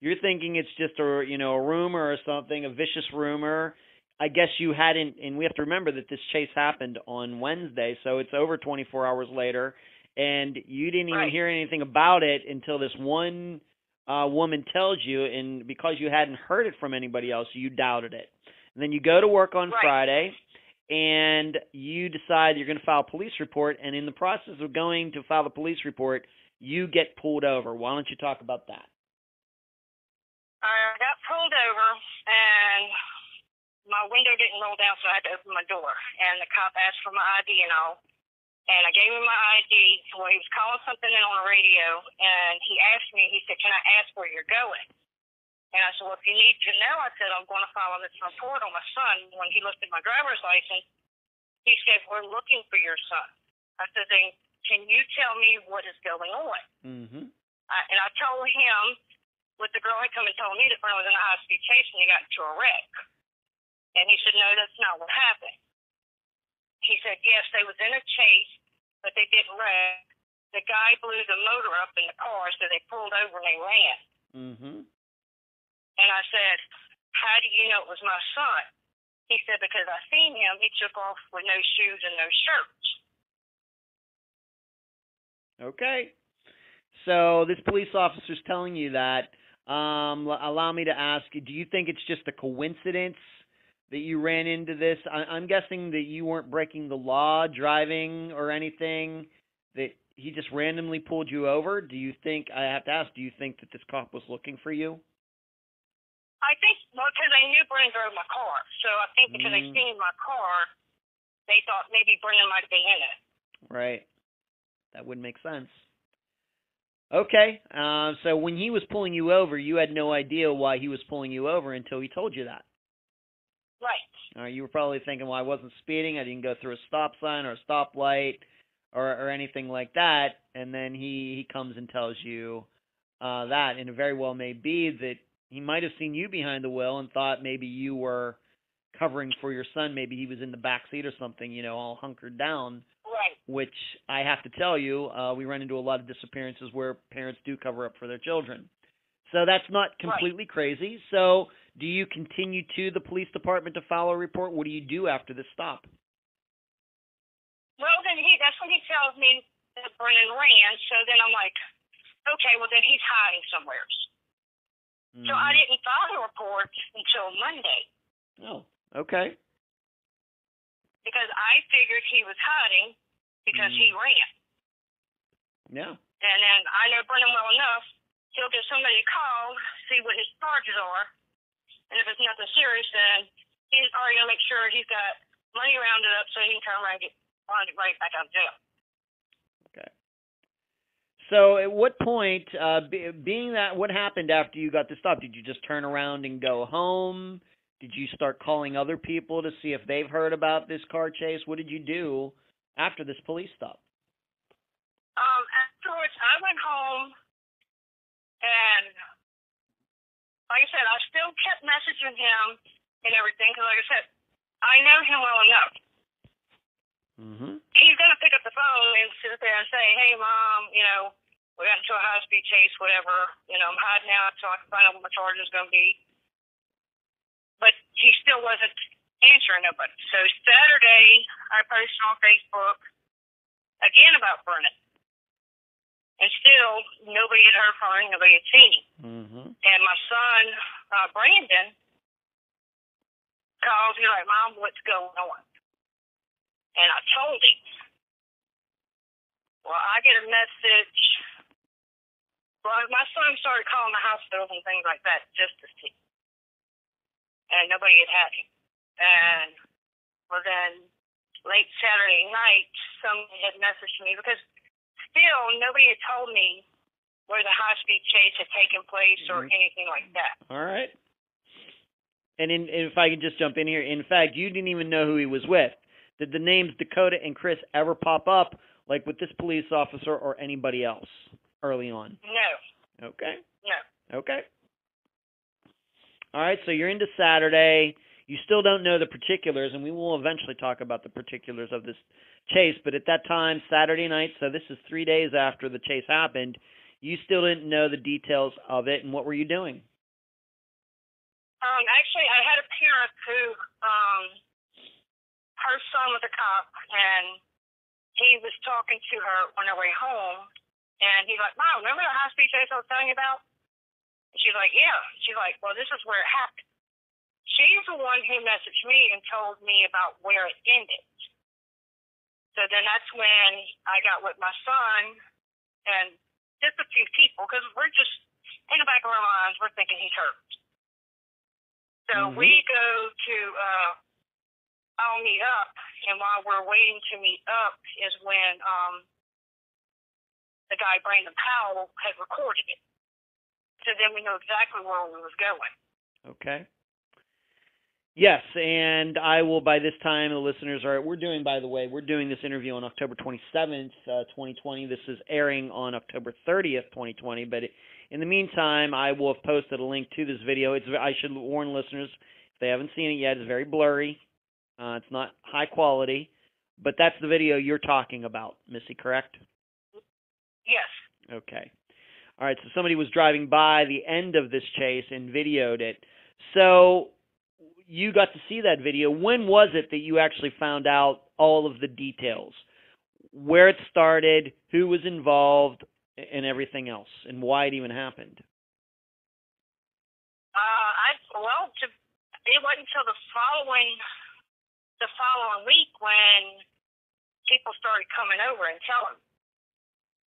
You're thinking it's just a, you know, a rumor or something, a vicious rumor. I guess you hadn't, and we have to remember that this chase happened on Wednesday, so it's over 24 hours later, and you didn't even Right. hear anything about it until this one uh, woman tells you, and because you hadn't heard it from anybody else, you doubted it. And then you go to work on Right. Friday, and you decide you're going to file a police report, and in the process of going to file the police report, you get pulled over. Why don't you talk about that? I got pulled over and my window didn't roll down, so I had to open my door. And the cop asked for my ID and all. And I gave him my ID. Well, he was calling something in on the radio, and he asked me, he said, Can I ask where you're going? And I said, Well, if you need to know, I said, I'm going to file this report on my son. When he looked at my driver's license, he said, We're looking for your son. I said, Then can you tell me what is going on? Mm-hmm. I, and I told him what the girl had come and told me that Brent was in a high speed chase and he got into a wreck. And he said, No, that's not what happened. He said, Yes, they was in a chase, but they didn't wreck. The guy blew the motor up in the car, so they pulled over and they ran. Mm-hmm. And I said, How do you know it was my son? He said, Because I seen him. He took off with no shoes and no shirts. Okay. So this police officer's telling you that. Um, allow me to ask you: Do you think it's just a coincidence that you ran into this? I- I'm guessing that you weren't breaking the law, driving or anything. That he just randomly pulled you over. Do you think? I have to ask: Do you think that this cop was looking for you? I think, well, because they knew Brennan drove my car. So I think because Mm. they seen my car, they thought maybe Brennan might been in it. Right. That wouldn't make sense. Okay. Uh, so when he was pulling you over, you had no idea why he was pulling you over until he told you that. Right. Uh, you were probably thinking, well, I wasn't speeding. I didn't go through a stop sign or a stoplight or or anything like that. And then he he comes and tells you uh, that, and it very well may be that he might have seen you behind the wheel and thought maybe you were covering for your son. Maybe he was in the back seat or something, you know, all hunkered down. Right. Which I have to tell you, uh, we run into a lot of disappearances where parents do cover up for their children. So that's not completely crazy. So do you continue to the police department to file a report? What do you do after this stop? Well, then he, that's when he tells me that Brennan ran. So then I'm like, okay, well, then he's hiding somewhere. So I Mhm. didn't file a report until Monday Oh, okay. because I figured he was hiding because he ran. Yeah. And then I know Brennan well enough. He'll get somebody to call, see what his charges are. And if it's nothing serious, then he's already going to make sure he's got money rounded up so he can turn around and get right back out of jail. So at what point, uh, be, being that, what happened after you got the stop? Did you just turn around and go home? Did you start calling other people to see if they've heard about this car chase? What did you do after this police stop? Um, afterwards, I went home, and like I said, I still kept messaging him and everything because, like I said, I know him well enough. Mm-hmm. He's gonna pick up the phone and sit there and say, "Hey, mom, you know, we got into a high speed chase, whatever. You know, I'm hiding out so I can find out what my charge is gonna be." But he still wasn't answering nobody. So Saturday, I posted on Facebook again about Brennan. And still, nobody had heard from him, nobody had seen him. Mm-hmm. And my son, uh, Brandon, called me like, Mom, what's going on? And I told him. Well, I get a message. Well, my son started calling the hospitals and things like that just to see. And nobody had had him. And, well, then late Saturday night, somebody had messaged me because still nobody had told me where the high speed chase had taken place or Mhm. anything like that. All right. And in, if I can just jump in here, in fact, you didn't even know who he was with. Did the names Dakota and Chris ever pop up, like with this police officer or anybody else early on? No, Okay. no. Okay. All right, so you're into Saturday. You still don't know the particulars, and we will eventually talk about the particulars of this chase. But at that time, Saturday night, so this is three days after the chase happened, you still didn't know the details of it. And what were you doing? Um, actually, I had a parent who, um, her son was a cop, and he was talking to her on her way home, and he's like, "Mom, remember the high speed chase I was telling you about?" And she's like, "Yeah." She's like, "Well, this is where it happened." She's the one who messaged me and told me about where it ended. So then that's when I got with my son and just a few people because we're just in the back of our minds we're thinking he's hurt. So Mhm. we go to uh, I'll meet up, and while we're waiting to meet up is when um, the guy Brandon Powell had recorded it. So then we know exactly where we was going. Okay. Yes, and I will by this time the listeners are we're doing by the way, we're doing this interview on October 27th, uh, 2020. This is airing on October 30th, 2020, but in the meantime, I will have posted a link to this video. It's I should warn listeners if they haven't seen it yet, it's very blurry. Uh, it's not high quality, but that's the video you're talking about, Missy, correct? Yes. Okay. All right, so somebody was driving by the end of this chase and videoed it. So you got to see that video. When was it that you actually found out all of the details? Where it started, who was involved, and everything else, and why it even happened? Uh, I well, to, it wasn't until the following the following week when people started coming over and telling.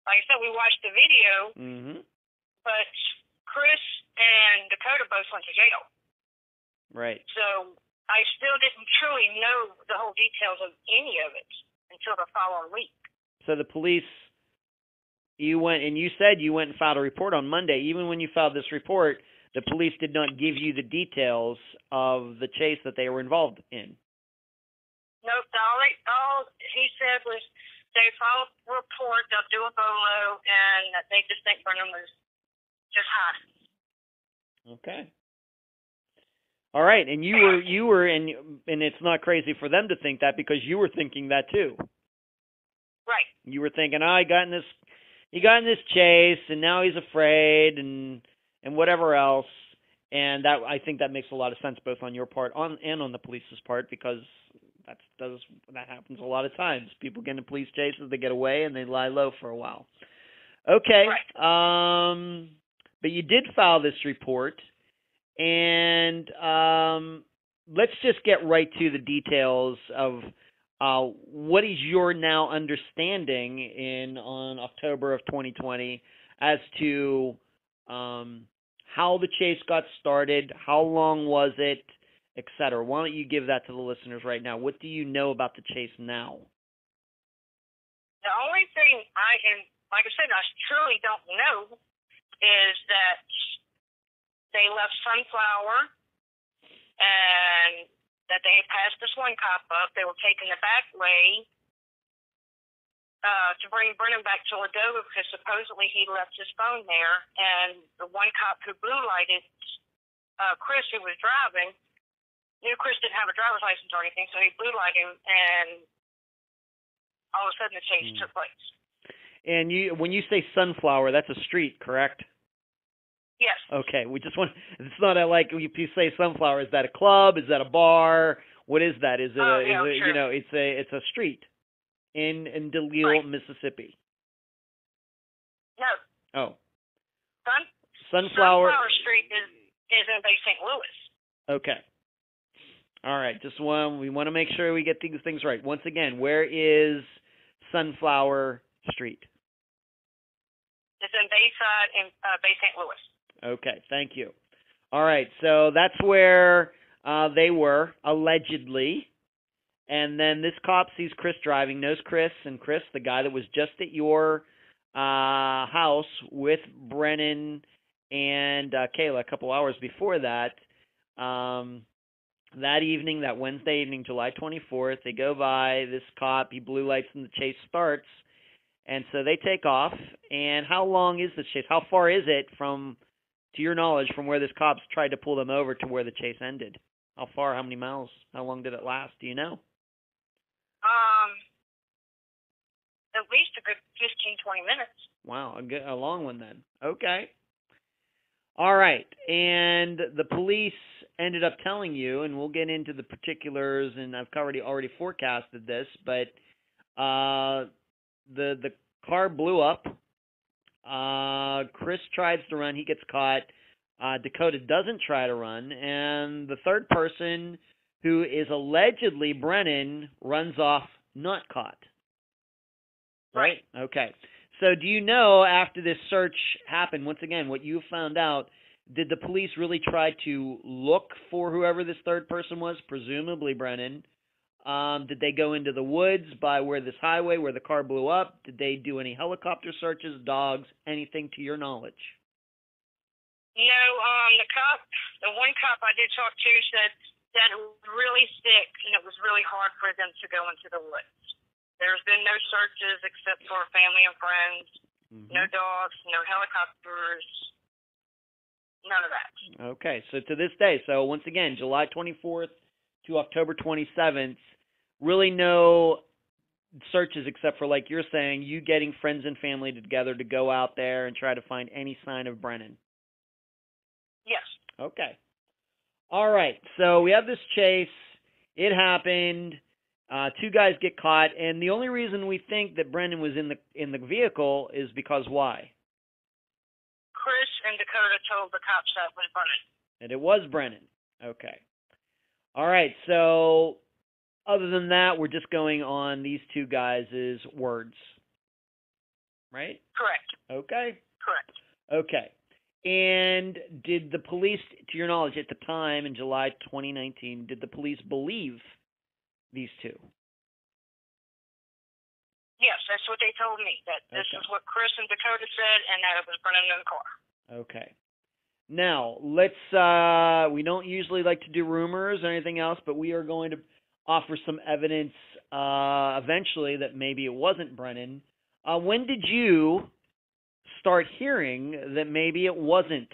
Like I said, we watched the video, Mm-hmm. but Chris and Dakota both went to jail. Right. So I still didn't truly know the whole details of any of it until the following week. So the police, you went and you said you went and filed a report on Monday. Even when you filed this report, the police did not give you the details of the chase that they were involved in. Nope, all, they, all he said was they filed a report, they'll do a bolo, and they just think Brennan was just hiding. Okay. All right, and you were you were and and it's not crazy for them to think that because you were thinking that too. Right. You were thinking, "Oh, he got in this he got in this chase and now he's afraid and and whatever else." And that I think that makes a lot of sense both on your part on and on the police's part because that does that happens a lot of times. People get in police chases, they get away and they lie low for a while. Okay. Um but you did file this report and um, let's just get right to the details of uh, what is your now understanding in on October of 2020 as to um, how the chase got started, how long was it, et cetera. Why don't you give that to the listeners right now? What do you know about the chase now? The only thing I can, like I said, I truly don't know is that they left Sunflower and that they had passed this one cop up. They were taking the back way uh, to bring Brennan back to Ladova because supposedly he left his phone there. And the one cop who blue lighted uh, Chris, who was driving, knew Chris didn't have a driver's license or anything, so he blue lighted him, and all of a sudden the chase Hmm. took place. And you, when you say sunflower, that's a street, correct? Yes. Okay, we just want. It's not a, like if you say sunflower. Is that a club? Is that a bar? What is that? Is it Oh, a? yeah, is it, sure. You know, it's a it's a street in in Delisle, Right. Mississippi. No. Oh, Sun, sunflower. Sunflower Street is, is in Bay St. Louis. Okay. All right. Just one. We want to make sure we get these things right. Once again, where is Sunflower Street? It's in Bayside in uh, Bay St. Louis. Okay, thank you. All right, so that's where uh, they were allegedly, and then this cop sees Chris driving, knows Chris, and Chris, the guy that was just at your uh, house with Brennan and uh, Kayla a couple hours before that. Um, that evening, that Wednesday evening, July 24th, they go by this cop. He blue lights and the chase starts, and so they take off. And how long is the chase? How far is it from? to your knowledge, from where this cops tried to pull them over to where the chase ended? How far? How many miles? How long did it last? Do you know? Um, at least a good fifteen, twenty minutes. Wow, a, good, a long one then. Okay. All right, and the police ended up telling you, and we'll get into the particulars, and I've already already forecasted this, but uh, the the car blew up. Uh, Chris tries to run, he gets caught. Uh, Dakota doesn't try to run, and the third person, who is allegedly Brennan, runs off not caught. Right. Okay. So, do you know after this search happened, once again, what you found out? Did the police really try to look for whoever this third person was, presumably Brennan? Um, did they go into the woods by where this highway, where the car blew up? Did they do any helicopter searches, dogs, anything to your knowledge? No, um, the cop, the one cop I did talk to said that it was really sick and it was really hard for them to go into the woods. There's been no searches except for family and friends. Mm-hmm. No dogs, no helicopters, none of that. Okay, so to this day, so once again, July 24th to October 27th, really no searches except for, like you're saying, you getting friends and family together to go out there and try to find any sign of Brennan. Yes. Okay. All right, so we have this chase. It happened. Uh, two guys get caught, and the only reason we think that Brennan was in the in the vehicle is because why? And Dakota told the cops that was Brennan. And it was Brennan. Okay. All right. So, other than that, we're just going on these two guys' words. Right? Correct. Okay. Correct. Okay. And did the police, to your knowledge, at the time in July 2019, did the police believe these two? Yes, that's what they told me. That this Okay. is what Chris and Dakota said, and that it was Brennan in the car. Okay. Now, let's uh we don't usually like to do rumors or anything else, but we are going to offer some evidence uh eventually that maybe it wasn't Brennan. Uh when did you start hearing that maybe it wasn't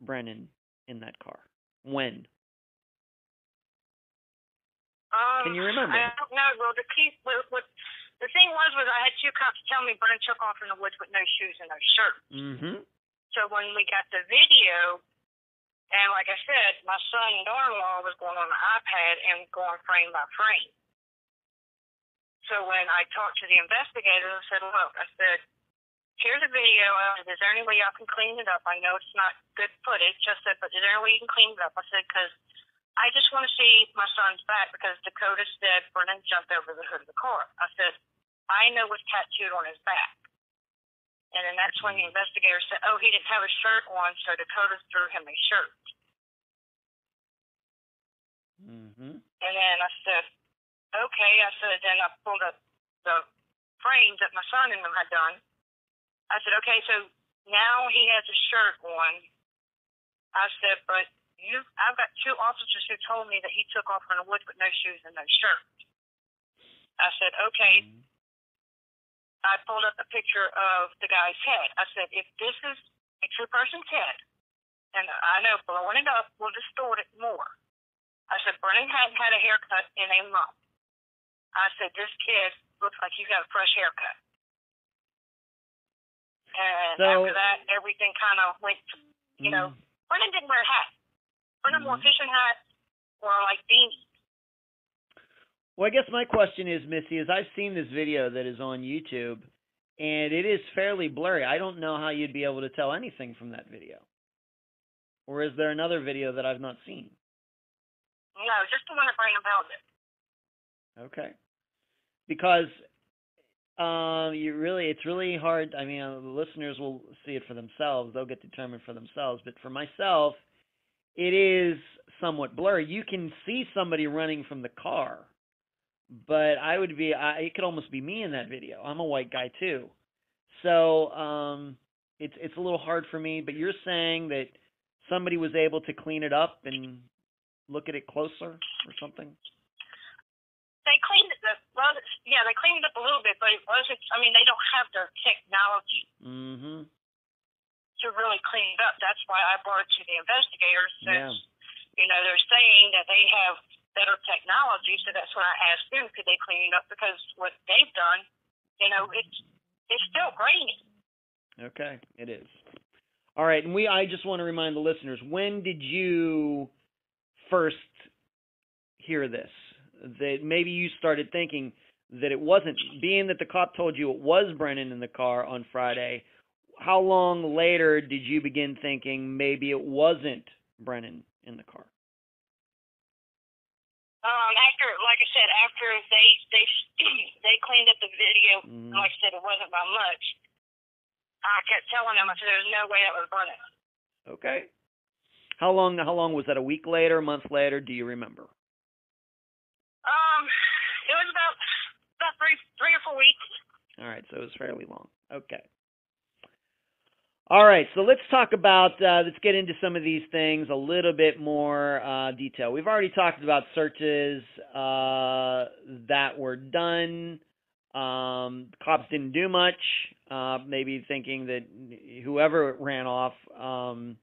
Brennan in that car? When? Um, Can you remember? I don't know. Well, the key, what, what the thing was, was I had two cops tell me Brennan took off in the woods with no shoes and no shirt. Mhm. So when we got the video, and like I said, my son and daughter-in-law was going on the iPad and going frame by frame. So when I talked to the investigator, I said, look, I said, here's a video. I said, is there any way y'all can clean it up? I know it's not good footage. I said, but is there any way you can clean it up? I said, because I just want to see my son's back because Dakota said Brennan jumped over the hood of the car. I said, I know what's tattooed on his back. And then that's when the investigator said, oh, he didn't have a shirt on, so Dakota threw him a shirt. Mhm. And then I said, okay. I said, then I pulled up the frames that my son and them had done. I said, okay, so now he has a shirt on. I said, but you, I've got two officers who told me that he took off in the woods with no shoes and no shirt. I said, okay. Mhm. I pulled up a picture of the guy's head. I said, if this is a true person's head, and I know blowing it up will distort it more. I said, Brennan hadn't had a haircut in a month. I said, this kid looks like he's got a fresh haircut. And So- after that, everything kind of went, you know, Mm. Brennan didn't wear a hat. Brennan wore Mhm. fishing hats or like beanies. Well, I guess my question is, Missy, is I've seen this video that is on YouTube, and it is fairly blurry. I don't know how you'd be able to tell anything from that video. Or is there another video that I've not seen? No, just the one that Brandon Bell did. Okay. Because um, you really, it's really hard. I mean, uh, the listeners will see it for themselves. They'll get determined for themselves. But for myself, it is somewhat blurry. You can see somebody running from the car, but I would be. I, it could almost be me in that video. I'm a white guy too, so um, it's it's a little hard for me. But you're saying that somebody was able to clean it up and look at it closer or something. They cleaned it. The, well, yeah, they cleaned it up a little bit, but it wasn't. I mean, they don't have the technology Mm-hmm. to really clean it up. That's why I brought it to the investigators. Yeah. You know, they're saying that they have better technology, so that's when I asked them could they clean it up because what they've done, you know, it's it's still grainy. Okay, it is. All right, and we I just want to remind the listeners, when did you first hear this? That maybe you started thinking that it wasn't being that the cop told you it was Brennan in the car on Friday. How long later did you begin thinking maybe it wasn't Brennan in the car? Um, after, like I said, after they they they cleaned up the video, Mhm. like I said, it wasn't by much. I kept telling them, I said, "There's no way that was Brennan." Okay. How long how long was that? A week later, a month later, do you remember? Um, it was about about three three or four weeks. All right, so it was fairly long. Okay. All right, so let's talk about, uh, let's get into some of these things a little bit more uh, detail. We've already talked about searches uh, that were done. Um, cops didn't do much, uh, maybe thinking that whoever ran off um,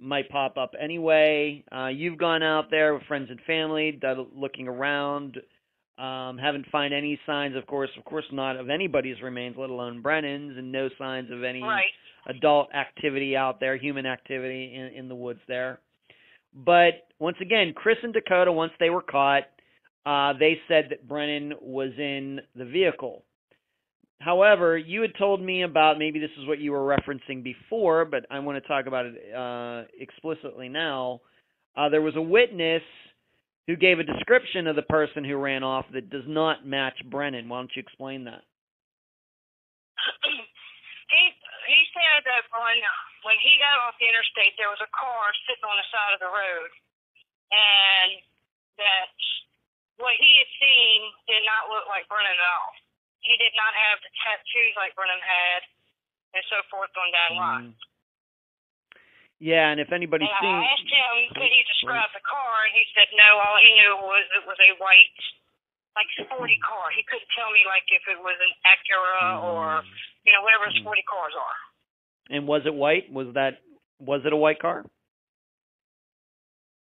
might pop up anyway. Uh, you've gone out there with friends and family, looking around, um, haven't found any signs, of course, of course not of anybody's remains, let alone Brennan's, and no signs of any Right. Adult activity out there, human activity in, in the woods there. But once again, Chris and Dakota, once they were caught, uh, they said that Brennan was in the vehicle. However, you had told me about maybe this is what you were referencing before, but I want to talk about it uh, explicitly now. Uh, there was a witness who gave a description of the person who ran off that does not match Brennan. Why don't you explain that? he said that when when he got off the interstate, there was a car sitting on the side of the road, and that what he had seen did not look like Brennan at all. He did not have the tattoos like Brennan had, and so forth on that line. Mm. Yeah, and if anybody's And seen, I asked him, could he describe the car, and he said no. All he knew was it was a white, like sporty car. He couldn't tell me like if it was an Acura or you know whatever Mhm. sporty cars are. and was it white? Was that was it a white car?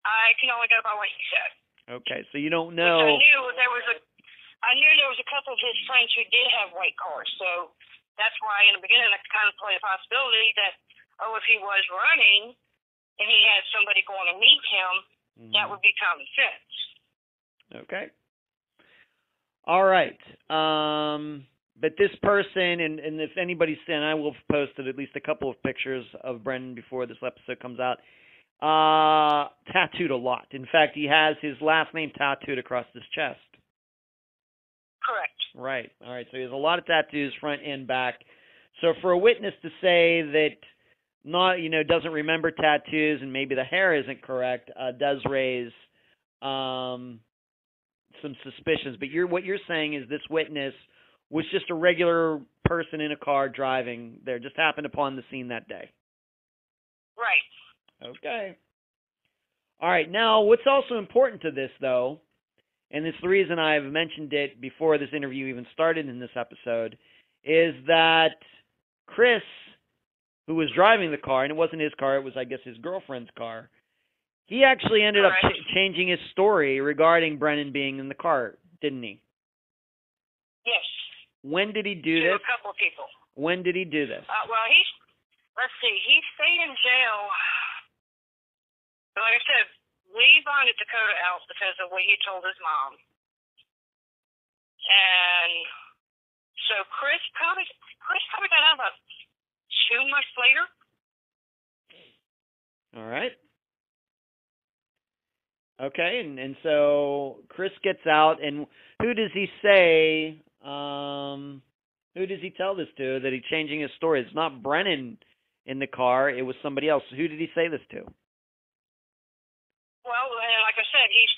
I can only go by what he said. Okay, so you don't Which I knew there was a, I knew there was a couple of his friends who did have white cars. So that's why in the beginning I kind of played the possibility that oh, if he was running and he had somebody going to meet him, that Mhm. would be common sense. Okay. All right. Um, but this person, and, and if anybody's and I will have posted at least a couple of pictures of Brennan before this episode comes out. Uh, tattooed a lot. In fact, he has his last name tattooed across his chest. Correct. Right. All right. So he has a lot of tattoos, front and back. So for a witness to say that not, you know, doesn't remember tattoos and maybe the hair isn't correct, uh, does raise um, some suspicions. But you're what you're saying is this witness was just a regular person in a car driving there, just happened upon the scene that day. Right. Okay. All right. Now, what's also important to this, though, and it's the reason I've mentioned it before this interview even started in this episode, is that Chris, who was driving the car, and it wasn't his car, it was, I guess, his girlfriend's car, he actually ended up Correct. ch- changing his story regarding Brennan being in the car, didn't he? Yes. When did he do to this? a couple of people. When did he do this? Uh, well, he's let's see, he stayed in jail. Like I said, we bonded Dakota out because of what he told his mom, and so Chris probably Chris probably got out about two months later. All right. Okay, and and so Chris gets out, and who does he say? Um, who does he tell this to? That he's changing his story. It's not Brennan in the car. It was somebody else. Who did he say this to? Well, like I said, he's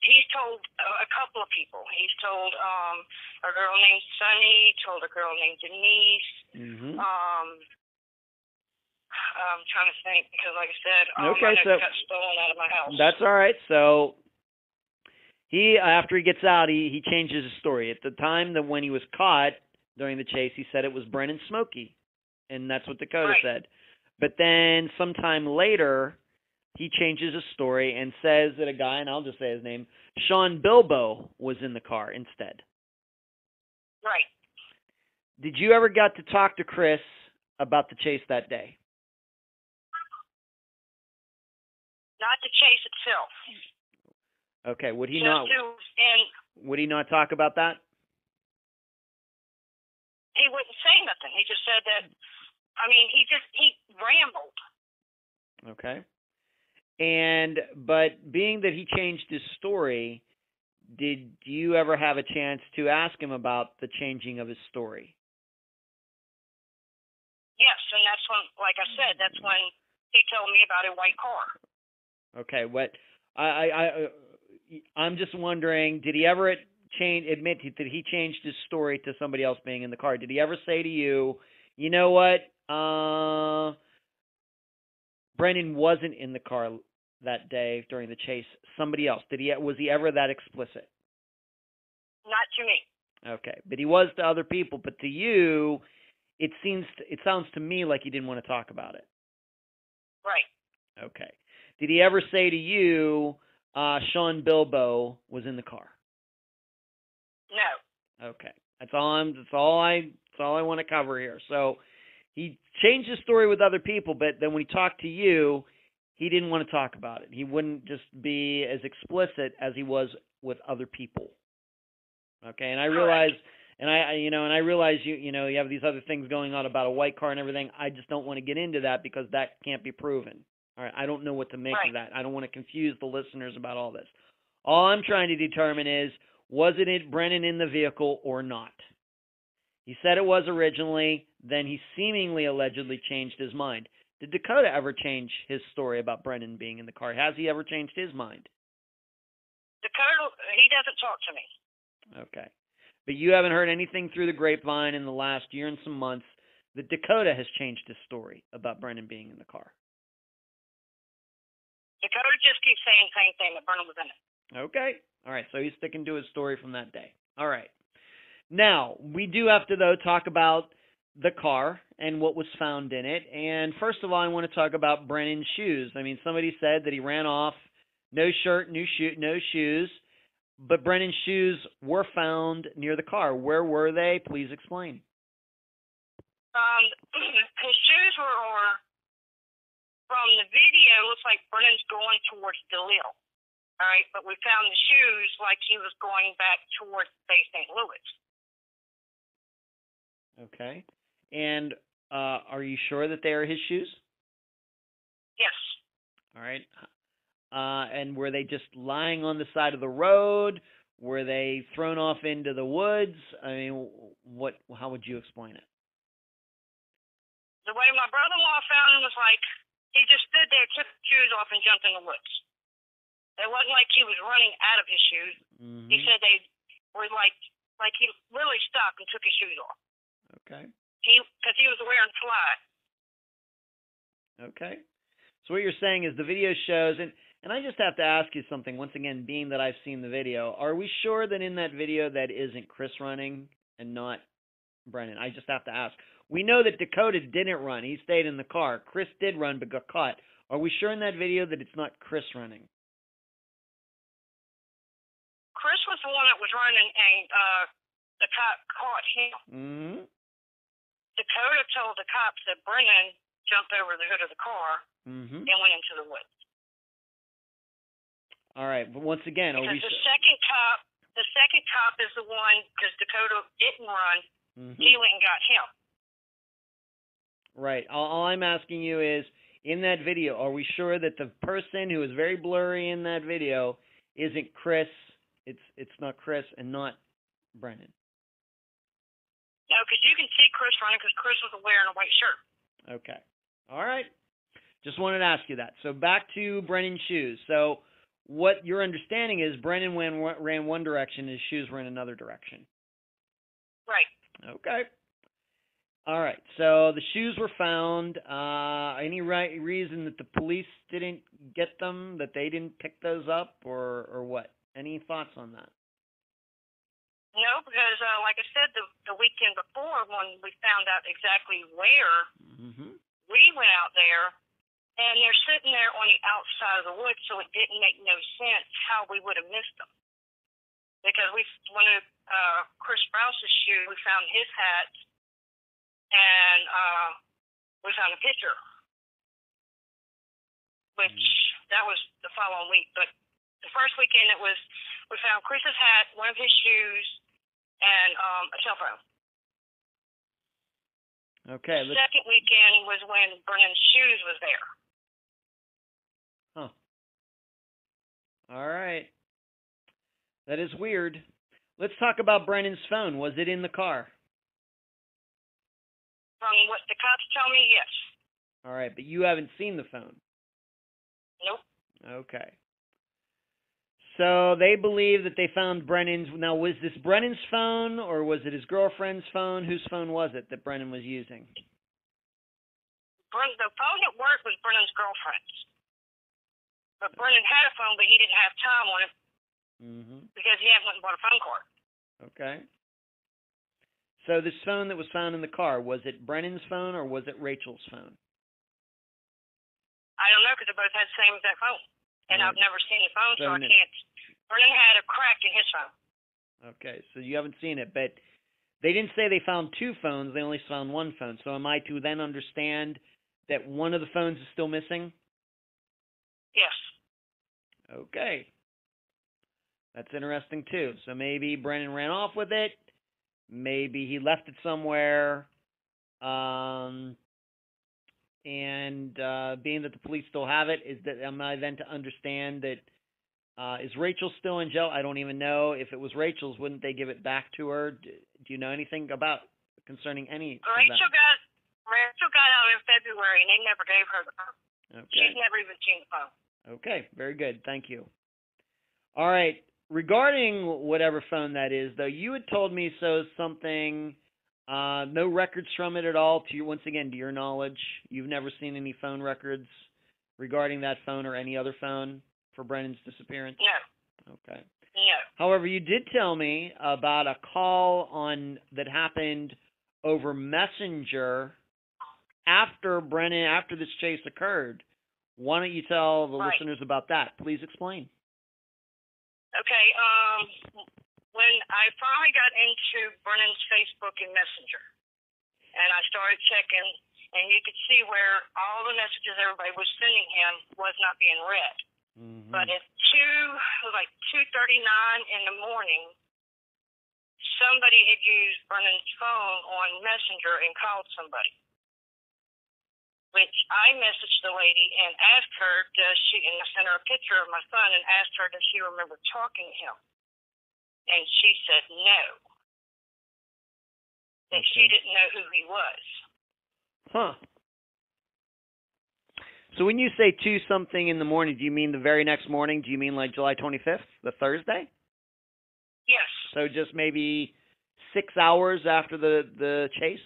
he's told a couple of people. He's told um a girl named Sunny, told a girl named Denise. Mm-hmm. Um, I'm trying to think because, like I said, um, Okay, so- got stolen out of my house. That's all right. So he, after he gets out, he he changes his story. At the time that when he was caught during the chase, he said it was Brennan Simolke, and that's what Dakota Right. said. But then sometime later, he changes his story and says that a guy, and I'll just say his name, Sean Bilbo, was in the car instead. Right. Did you ever get to talk to Chris about the chase that day? Not the chase itself. Okay. Would he Just not? to, and Would he not talk about that? he wouldn't say nothing. He just said that. I mean, he just he rambled. Okay. And but being that he changed his story, did you ever have a chance to ask him about the changing of his story? Yes, and that's when, like I said, that's when he told me about a white car. Okay, what I I, I uh, I'm just wondering, did he ever change admit that he changed his story to somebody else being in the car? Did he ever say to you, you know what, uh, Brennan wasn't in the car that day during the chase? Somebody else. Did he? Was he ever that explicit? Not to me. Okay, but he was to other people. But to you, it seems it sounds to me like he didn't want to talk about it. Right. Okay. Did he ever say to you, uh, Sean Bilbo was in the car? No. Okay. That's all I'm that's all I that's all I want to cover here. So he changed his story with other people, but then when he talked to you, he didn't want to talk about it. He wouldn't just be as explicit as he was with other people. Okay, and I realize and I, I you know, and I realize you you know, you have these other things going on about a white car and everything. I just don't want to get into that because that can't be proven. All right, I don't know what to make Right. of that. I don't want to confuse the listeners about all this. All I'm trying to determine is was it Brennan in the vehicle or not? He said it was originally, then he seemingly allegedly changed his mind. Did Dakota ever change his story about Brennan being in the car? Has he ever changed his mind? Dakota, he doesn't talk to me. Okay. But you haven't heard anything through the grapevine in the last year and some months that Dakota has changed his story about Brennan being in the car. Dakota just keeps saying the same thing that Brennan was in it. Okay. All right. So he's sticking to his story from that day. All right. Now, we do have to, though, talk about the car and what was found in it. And first of all, I want to talk about Brennan's shoes. I mean, somebody said that he ran off, no shirt, new shoe, no shoes, but Brennan's shoes were found near the car. Where were they? Please explain. Um, his shoes were on. From the video, it looks like Brennan's going towards DeLisle. All right, but we found the shoes like he was going back towards Bay St. Louis. Okay. And uh, are you sure that they are his shoes? Yes. All right. Uh, and were they just lying on the side of the road? Were they thrown off into the woods? I mean, what? How would you explain it? The way my brother-in-law found him was like he just stood there, took his shoes off, and jumped in the woods. It wasn't like he was running out of his shoes. hmm He said they were like like he literally stopped and took his shoes off. Okay. He because he was wearing slide. Okay. So what you're saying is the video shows, and and I just have to ask you something once again, being that I've seen the video. Are we sure that in that video that isn't Chris running and not Brennan? I just have to ask. We know that Dakota didn't run; he stayed in the car. Chris did run but got caught. Are we sure in that video that it's not Chris running? Chris was the one that was running, and uh, the cop caught him. Mm-hmm. Dakota told the cops that Brennan jumped over the hood of the car Mm-hmm. and went into the woods. All right, but once again, are we Because the sure? second cop, the second cop is the one because Dakota didn't run. Mhm. He went and got him. Right. All, all I'm asking you is, in that video, are we sure that the person who is very blurry in that video isn't Chris? It's it's not Chris and not Brennan. No, because you can see Chris running because Chris was wearing a white shirt. Okay. All right. Just wanted to ask you that. So back to Brennan's shoes. So what your understanding is, Brennan ran, ran one direction, his shoes were in another direction. Right. Okay. All right. So the shoes were found. Uh, any right reason that the police didn't get them? That they didn't pick those up, or or what? Any thoughts on that? No, because uh, like I said, the the weekend before when we found out exactly where Mm-hmm. we went out there and they're sitting there on the outside of the woods, so it didn't make no sense how we would have missed them. Because we, one of uh, Chris Sprouse's shoes, we found his hat, and uh, we found a picture, which that was the following week. But the first weekend, it was we found Chris's hat, one of his shoes, and um, a cell phone. Okay. The second weekend was when Brennan's shoes was there. huh. All right. That is weird. Let's talk about Brennan's phone. Was it in the car? From what the cops tell me, yes. All right, but you haven't seen the phone. Nope. Okay. So they believe that they found Brennan's. Now, was this Brennan's phone or was it his girlfriend's phone? Whose phone was it that Brennan was using? The phone at work was Brennan's girlfriend's. But Brennan had a phone, but he didn't have time on it Mm-hmm. because he hadn't bought a phone card. Okay. So this phone that was found in the car was it Brennan's phone or was it Rachel's phone? I don't know because they both had the same exact phone. And Right. I've never seen the phone, so, So I can't. Brennan had a crack in his phone. Okay, so you haven't seen it, but they didn't say they found two phones. They only found one phone. So am I to then understand that one of the phones is still missing? Yes. Okay. That's interesting too. So maybe Brennan ran off with it. Maybe he left it somewhere. Um, and uh, being that the police still have it, is that am I then to understand that uh, is Rachel still in jail? I don't even know. If it was Rachel's, wouldn't they give it back to her? Do, do you know anything about concerning any Rachel got Rachel got out in February, and they never gave her the phone. Okay. She's never even seen the phone. Okay, very good. Thank you. All right. Regarding whatever phone that is, though, you had told me so something. Uh, no records from it at all. To you, once again, to your knowledge, you've never seen any phone records regarding that phone or any other phone for Brennan's disappearance. No, Okay. no. However, you did tell me about a call on that happened over Messenger after Brennan after this chase occurred. Why don't you tell the Right. listeners about that? Please explain. Okay, um, when I finally got into Brennan's Facebook and Messenger, and I started checking, and you could see where all the messages everybody was sending him was not being read. Mm-hmm. But at two, like two thirty nine in the morning, somebody had used Brennan's phone on Messenger and called somebody. Which I messaged the lady and asked her, does she, and I sent her a picture of my son and asked her, does she remember talking to him? And she said no. That she didn't know who he was. Huh. So when you say two something in the morning, do you mean the very next morning? Do you mean like July 25th, the Thursday? Yes. So just maybe six hours after the the chase,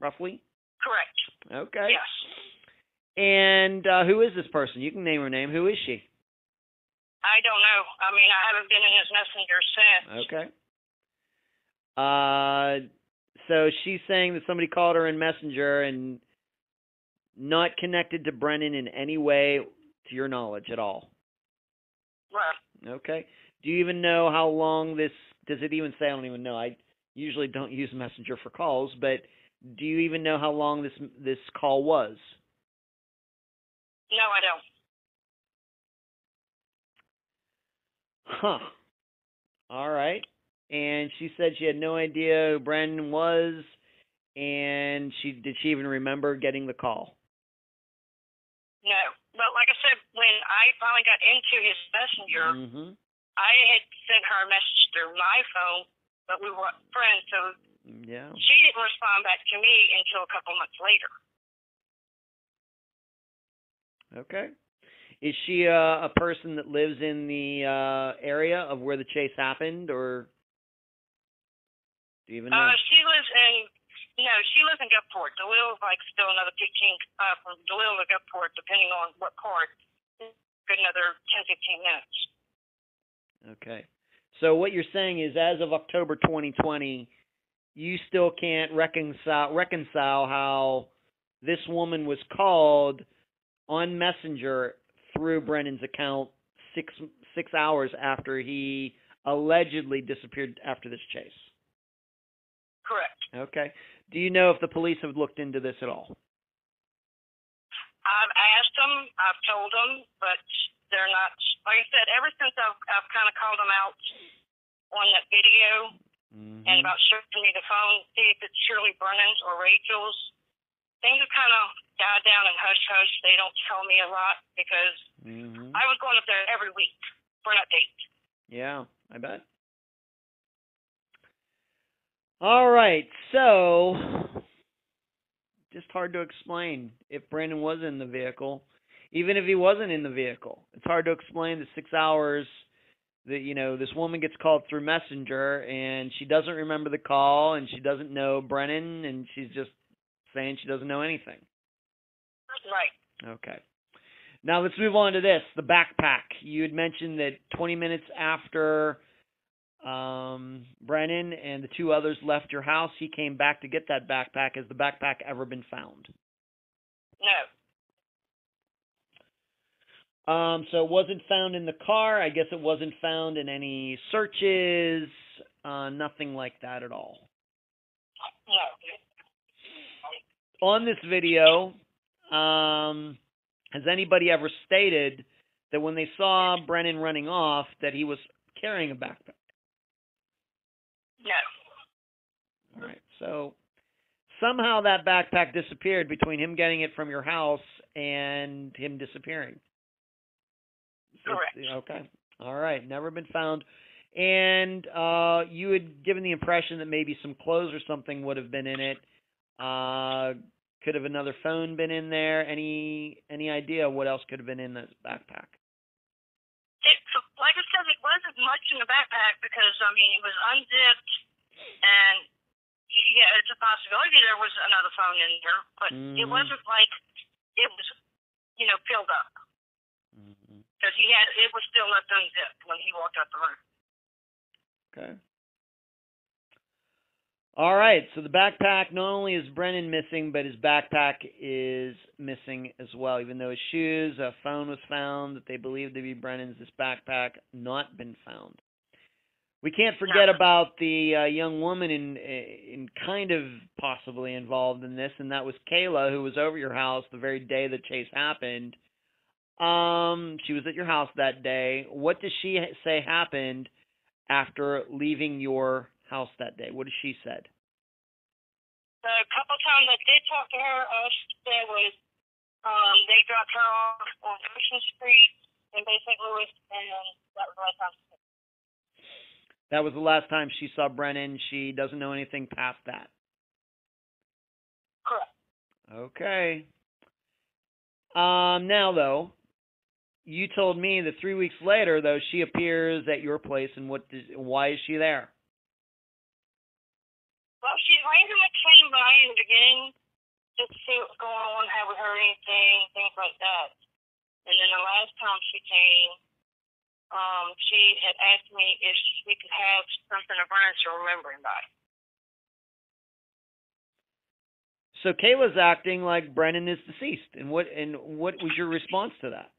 roughly. Correct. Okay. Yes. And uh, who is this person? You can name her name. Who is she? I don't know. I mean, I haven't been in his messenger since. Okay. Uh, so she's saying that somebody called her in Messenger and not connected to Brennan in any way, to your knowledge at all. Right. Okay. Do you even know how long this? Does it even say? I don't even know. I usually don't use Messenger for calls, but do you even know how long this this call was? No, I don't. Huh. All right. And she said she had no idea who Brennan was, and she did she even remember getting the call? No. But like I said, when I finally got into his messenger, Mm-hmm. I had sent her a message through my phone, but we weren't friends, so Yeah. she didn't respond back to me until a couple months later. Okay. Is she a, a person that lives in the uh, area of where the chase happened, or do you even know? Uh, she lives in, no, she lives in Gulfport. DeLisle is like still another 15, uh, from DeLisle to Gulfport, depending on what part, good another 10, 15 minutes. Okay. So what you're saying is, as of October 2020, you still can't reconcile reconcile how this woman was called on Messenger through Brennan's account six six hours after he allegedly disappeared after this chase. Correct. Okay. Do you know if the police have looked into this at all? I've asked them, I've told them, but they're not. Like I said, ever since I've I've kind of called them out on that video Mm-hmm. and about me the phone, see if it's Shirley Brennan's or Rachel's. Things have kind of died down and hush hush. They don't tell me a lot because hmm I was going up there every week for an update. Yeah, I bet. All right, so just hard to explain if Brennan was in the vehicle, even if he wasn't in the vehicle. It's hard to explain the six hours that you know this woman gets called through Messenger and she doesn't remember the call and she doesn't know Brennan and she's just saying she doesn't know anything. Right. Okay. Now let's move on to this. The backpack. You had mentioned that 20 minutes after um, Brennan and the two others left your house, he came back to get that backpack. Has the backpack ever been found? No. Um, so it wasn't found in the car. I guess it wasn't found in any searches. Uh, nothing like that at all. No. On this video, um, has anybody ever stated that when they saw Brennan running off that he was carrying a backpack? No. All right. So somehow that backpack disappeared between him getting it from your house and him disappearing. Correct. It's- okay. All right. Never been found. And uh, you had given the impression that maybe some clothes or something would have been in it. Uh, could have another phone been in there? Any any idea what else could have been in this backpack? It, like I said, it wasn't much in the backpack because I mean it was unzipped, and yeah, it's a possibility there was another phone in there, but it Mhm. wasn't like it was, you know, filled up Mm-hmm. Because he had it was still left unzipped when he walked out the room. Okay. All right. So the backpack, not only is Brennan missing, but his backpack is missing as well. Even though his shoes, a phone was found that they believe to be Brennan's, this backpack not been found. We can't forget No. about the uh, young woman in in kind of possibly involved in this, and that was Kayla, who was over your house the very day the chase happened. Um, she was at your house that day. What does she say happened after leaving your house that day? What has she said? The couple times I did talk to her, uh, she said was um, they dropped her off on Ocean Street in Bay St. Louis, and that was the last time. That was the last time she saw Brennan. She doesn't know anything past that. Correct. Okay. Um, now though, you told me that three weeks later, though, she appears at your place, and what? Does, why is she there? Well, she randomly came by in the beginning just to see what's going on, have we heard anything, things like that. And then the last time she came, um, she had asked me if we could have something of hers to remember him by. So Kayla's acting like Brennan is deceased, and what? And what was your response to that?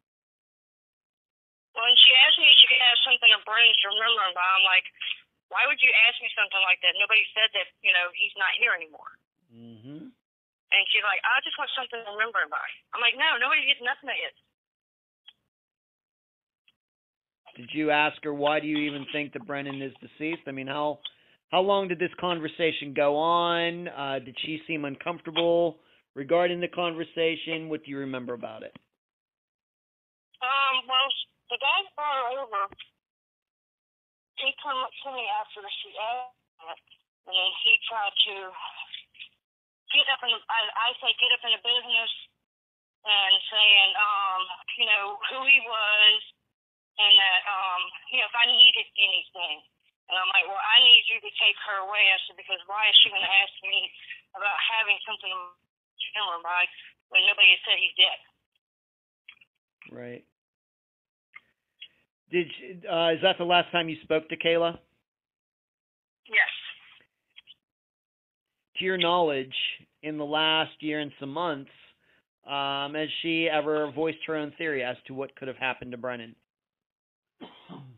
When she asked me if she could have something of Brennan's to remember him by, I'm like, why would you ask me something like that? Nobody said that, you know, he's not here anymore. Mm-hmm. And she's like, I just want something to remember him by. I'm like, no, nobody gets nothing of his. Did you ask her why do you even think that Brennan is deceased? I mean, how how long did this conversation go on? Uh, did she seem uncomfortable regarding the conversation? What do you remember about it? Um, well, the guy brought her over. He came up to me after she asked, and he tried to get up in. I, I say get up in the business and saying, um, you know, who he was, and that, um, you know, if I needed anything. And I'm like, well, I need you to take her away. I said, because why is she going to ask me about having something to remember by when nobody said he's dead? Right. Did she, uh, is that the last time you spoke to Kayla? Yes. To your knowledge, in the last year and some months, Um, has she ever voiced her own theory as to what could have happened to Brennan? Um,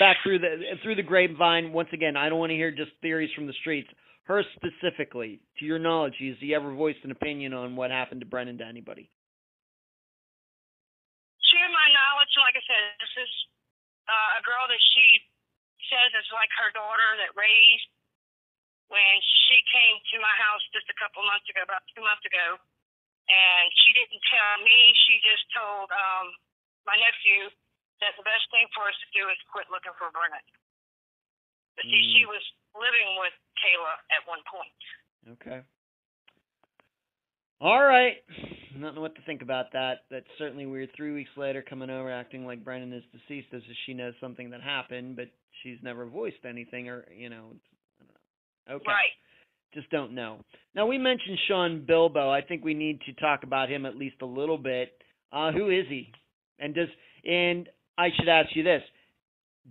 Back through the through the grapevine. Once again, I don't want to hear just theories from the streets. Her specifically, to your knowledge, has he ever voiced an opinion on what happened to Brennan to anybody? to my knowledge, like I said, this is uh, a girl that she says is like her daughter that raised. When she came to my house just a couple months ago, about two months ago, and she didn't tell me, she just told um, my nephew that the best thing for us to do is quit looking for Brennan. But see, she Mm. was living with Kayla at one point. Okay. All right. Not know what to think about that. That's certainly weird. Three weeks later, coming over acting like Brennan is deceased as if she knows something that happened, but she's never voiced anything, or you know, I don't know. Okay. Right. Just don't know. Now we mentioned Sean Bilbo. I think we need to talk about him at least a little bit. Uh, who is he? And does and I should ask you this: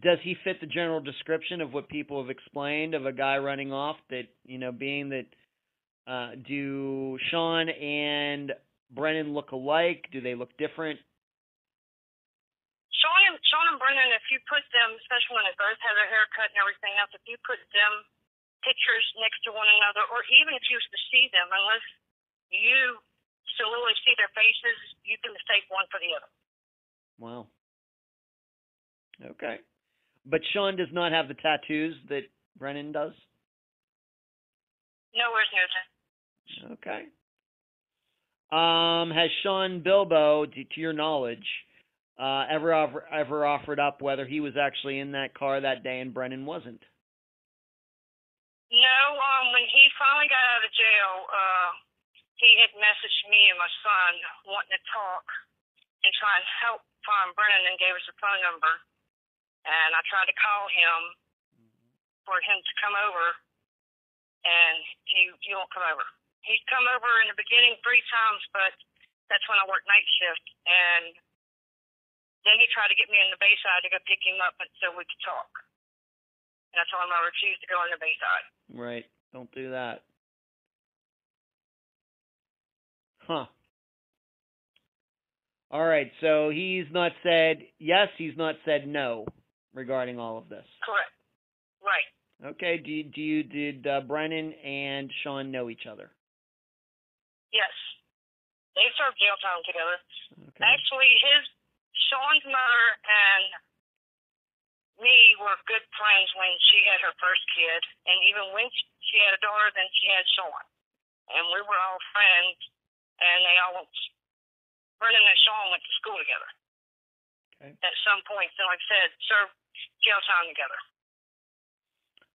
Does he fit the general description of what people have explained of a guy running off? That you know, being that uh, do Sean and Brennan look alike? Do they look different? Sean and Sean and Brennan, if you put them, especially when they both have their hair cut and everything else, if you put them pictures next to one another, or even if you was to see them, unless you solely see their faces, you can mistake one for the other. Wow. Okay. But Sean does not have the tattoos that Brennan does. Nowhere's near that. Okay. Um, has Sean Bilbo, to, to your knowledge, uh, ever offer, ever offered up whether he was actually in that car that day and Brennan wasn't? No, um, when he finally got out of jail, uh, he had messaged me and my son wanting to talk and try and help find Brennan and gave us a phone number. And I tried to call him for him to come over, and he he won't come over. He's come over in the beginning three times, but that's when I worked night shift, and then he tried to get me in the Bayside to go pick him up so we could talk. And I told him I refused to go in the Bayside. Right. Don't do that. Huh. All right. So he's not said yes. He's not said no regarding all of this. Correct. Right. Okay. Do you, do you did uh, Brennan and Sean know each other? Yes. They served jail time together. Okay. Actually, his Sean's mother and me were good friends when she had her first kid, and even when she had a daughter, then she had Sean, and we were all friends, and they all went. Brennan and Sean went to school together. Okay. At some point, so like I said, served jail time together.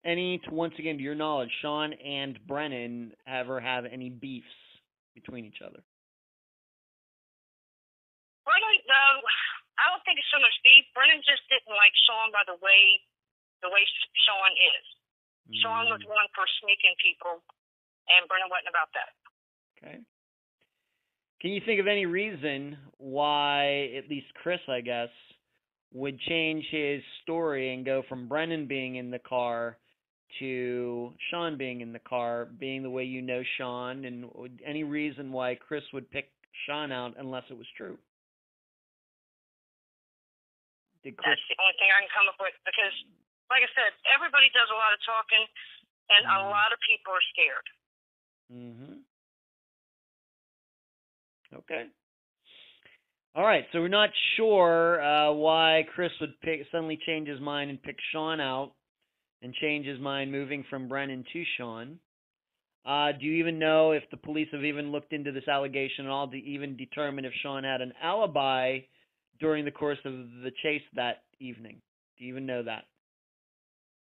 Any, to, once again, to your knowledge, Sean and Brennan ever have any beefs between each other? Brennan, no, I don't think it's so much beef. Brennan just didn't like Sean by the way, the way Sean is. Sean was Mm, one for sneaking people, and Brennan wasn't about that. Okay. Can you think of any reason why, at least Chris, I guess, would change his story and go from Brennan being in the car to Sean being in the car, being the way you know Sean, and any reason why Chris would pick Sean out unless it was true? Did Chris? That's the only thing I can come up with because, like I said, everybody does a lot of talking, and a Mhm. lot of people are scared. Mm-hmm. Okay. All right, so we're not sure uh, why Chris would pick suddenly change his mind and pick Sean out, and change his mind moving from Brennan to Sean. Uh, do you even know if the police have even looked into this allegation at all to even determine if Sean had an alibi during the course of the chase that evening? Do you even know that?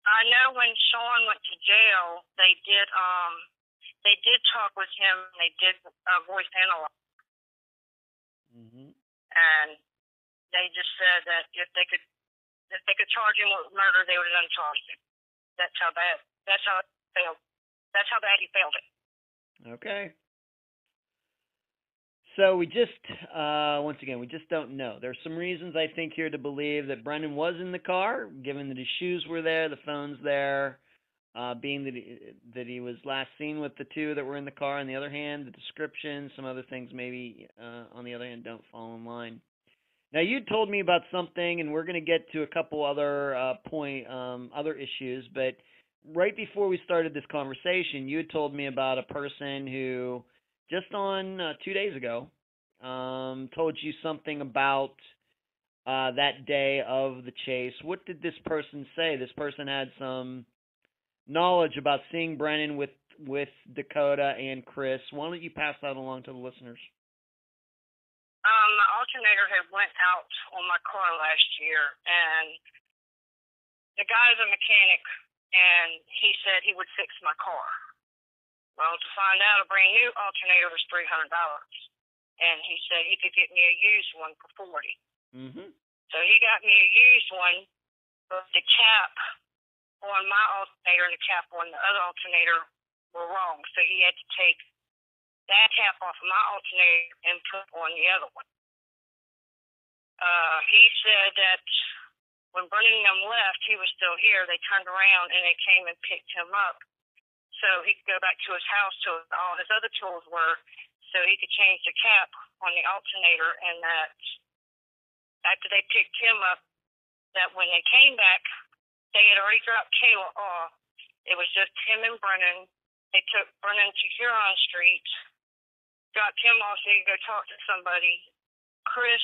I know when Sean went to jail, they did um they did talk with him. They did uh, voice analyze, Mm-hmm. and they just said that if they could if they could charge him with murder, they would have uncharged him. That's how bad. That's how it failed. That's how bad he failed it. Okay. So we just, uh, once again, we just don't know. There's some reasons I think here to believe that Brennan was in the car, given that his shoes were there, the phone's there. uh, being that he, that he was last seen with the two that were in the car. On the other hand, the description, some other things maybe uh, on the other hand don't fall in line. Now you told me about something, and we're going to get to a couple other uh, point um, other issues, but right before we started this conversation, you had told me about a person who just on uh, two days ago um, told you something about uh, that day of the chase. What did this person say? This person had some knowledge about seeing Brennan with with Dakota and Chris. Why don't you pass that along to the listeners? Alternator had went out on my car last year, and the guy's a mechanic, and he said he would fix my car. Well, to find out, a brand new alternator was three hundred dollars, and he said he could get me a used one for forty. Mm-hmm. So he got me a used one, but the cap on my alternator and the cap on the other alternator were wrong. So he had to take that cap off of my alternator and put on the other one. Uh, he said that when Brennan left, he was still here. They turned around and they came and picked him up so he could go back to his house to all his other tools were so he could change the cap on the alternator and that after they picked him up that when they came back they had already dropped Kayla off. It was just him and Brennan. They took Brennan to Huron Street, dropped him off so he could go talk to somebody. Chris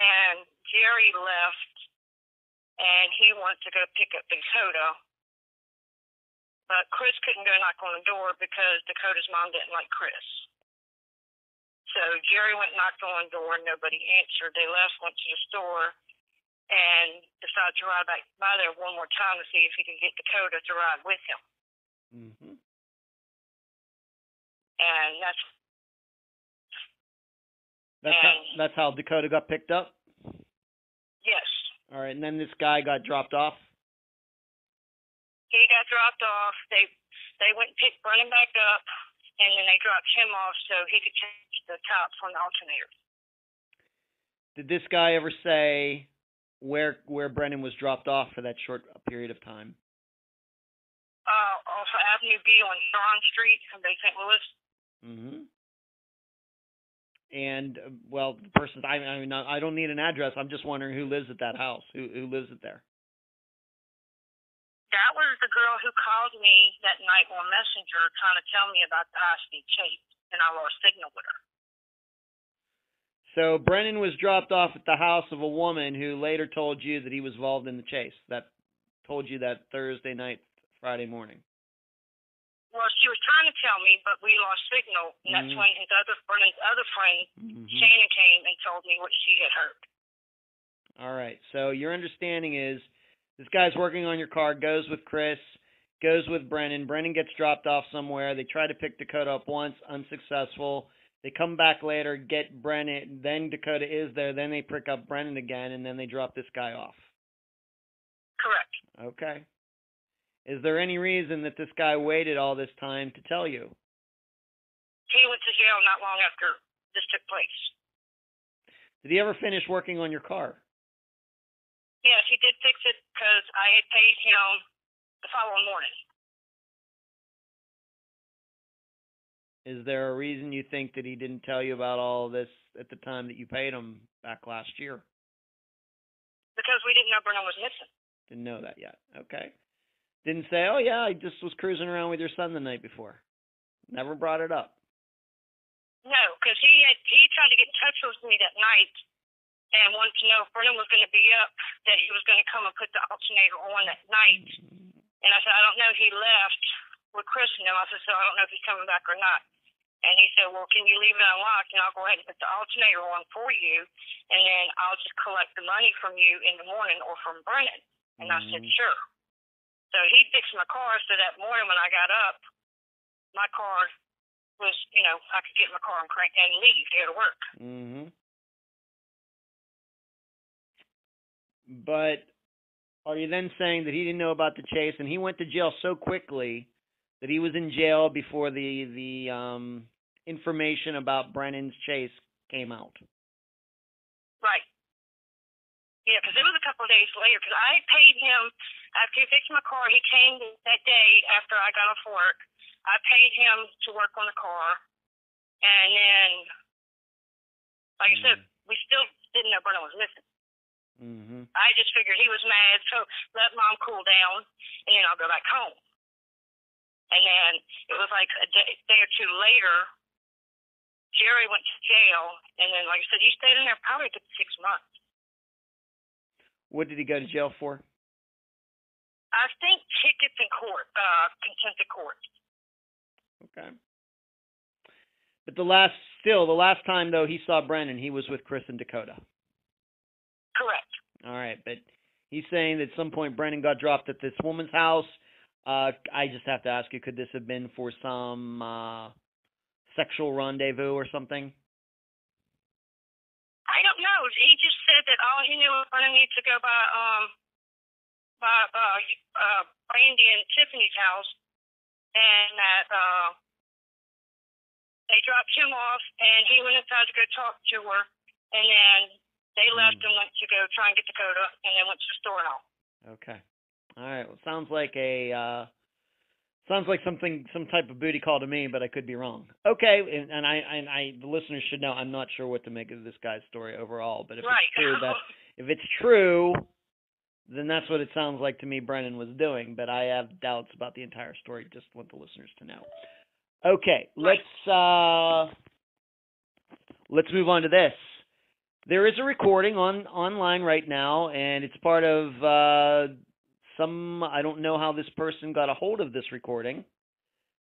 and Jerry left, and he wanted to go pick up Dakota. But Chris couldn't go knock on the door because Dakota's mom didn't like Chris. So Jerry went and knocked on the door and nobody answered. They left, went to the store, and decided to ride back by there one more time to see if he could get Dakota to ride with him. Mm-hmm. And that's That's how, And- that's how Dakota got picked up. yes. All right, and then this guy got dropped off. He got dropped off. They they went and picked Brennan back up, and then they dropped him off so he could change the tops on the alternator. Did this guy ever say where where Brennan was dropped off for that short period of time? Uh, off Avenue B on John Street in Bay St. Louis. Mm-hmm. And uh, well, the person I, I mean, I don't need an address. I'm just wondering who lives at that house. Who who lives it there? That was the girl who called me that night on Messenger trying to tell me about the speed chase, and I lost signal with her. So Brennan was dropped off at the house of a woman who later told you that he was involved in the chase. That told you that Thursday night, Friday morning. Well, she was trying to tell me, but we lost signal, and that's Mhm. when his other Brennan's other friend Mm-hmm. Shannon came and told me what she had heard. All right. So your understanding is this guy's working on your car, goes with Chris, goes with Brennan. Brennan gets dropped off somewhere. They try to pick Dakota up once, unsuccessful. They come back later, get Brennan, then Dakota is there, then they pick up Brennan again, and then they drop this guy off. Correct. Okay. Is there any reason that this guy waited all this time to tell you? He went to jail not long after this took place. Did he ever finish working on your car? Yes, he did fix it because I had paid him the following morning. Is there a reason you think that he didn't tell you about all of this at the time that you paid him back last year? Because we didn't know Brennan was missing. Didn't know that yet. Okay. Didn't say, oh yeah, I just was cruising around with your son the night before. Never brought it up. No, because he had he tried to get in touch with me that night and wanted to know if Brennan was going to be up, that he was going to come and put the alternator on that night. And I said, I don't know. He left with Chris and them. I said, so I don't know if he's coming back or not. And he said, well, can you leave it unlocked and I'll go ahead and put the alternator on for you, and then I'll just collect the money from you in the morning or from Brennan. And I said, Mhm. sure. So he fixed my car so that morning when I got up, my car was, you know, I could get in my car and crank and leave to go to work. Mhm. But are you then saying that he didn't know about the chase and he went to jail so quickly that he was in jail before the the um information about Brennan's chase came out? Yeah, because it was a couple of days later. Because I paid him, after he fixed my car, he came that day after I got off work. I paid him to work on the car, and then, like I said, we still didn't know Brennan was missing. Mm-hmm. I just figured he was mad, so let mom cool down, and then I'll go back home. And then it was like a day, day or two later, Jerry went to jail, and then, like I said, he stayed in there probably for six months. What did he go to jail for? I think tickets in court, uh, contempt of court. Okay. But the last, still, the last time though he saw Brennan, he was with Chris and Dakota. Correct. All right, but he's saying that at some point Brennan got dropped at this woman's house. Uh, I just have to ask you, could this have been for some uh, sexual rendezvous or something? I don't know. He just said that all he knew was Brennan needed to go by um by uh, uh Brandy and Tiffany's house, and that uh they dropped him off, and he went inside to go talk to her, and then they left Mm. and went to go try and get Dakota, and then went to the store and all. Okay. All right. Well, sounds like a uh, sounds like something some type of booty call to me, but I could be wrong. Okay, and, and I and I the listeners should know I'm not sure what to make of this guy's story overall, but if right. it's true that if it's true, then that's what it sounds like to me Brennan was doing, but I have doubts about the entire story. Just want the listeners to know. Okay, Right. let's uh let's move on to this. There is a recording on online right now and it's part of uh some I don't know how this person got a hold of this recording,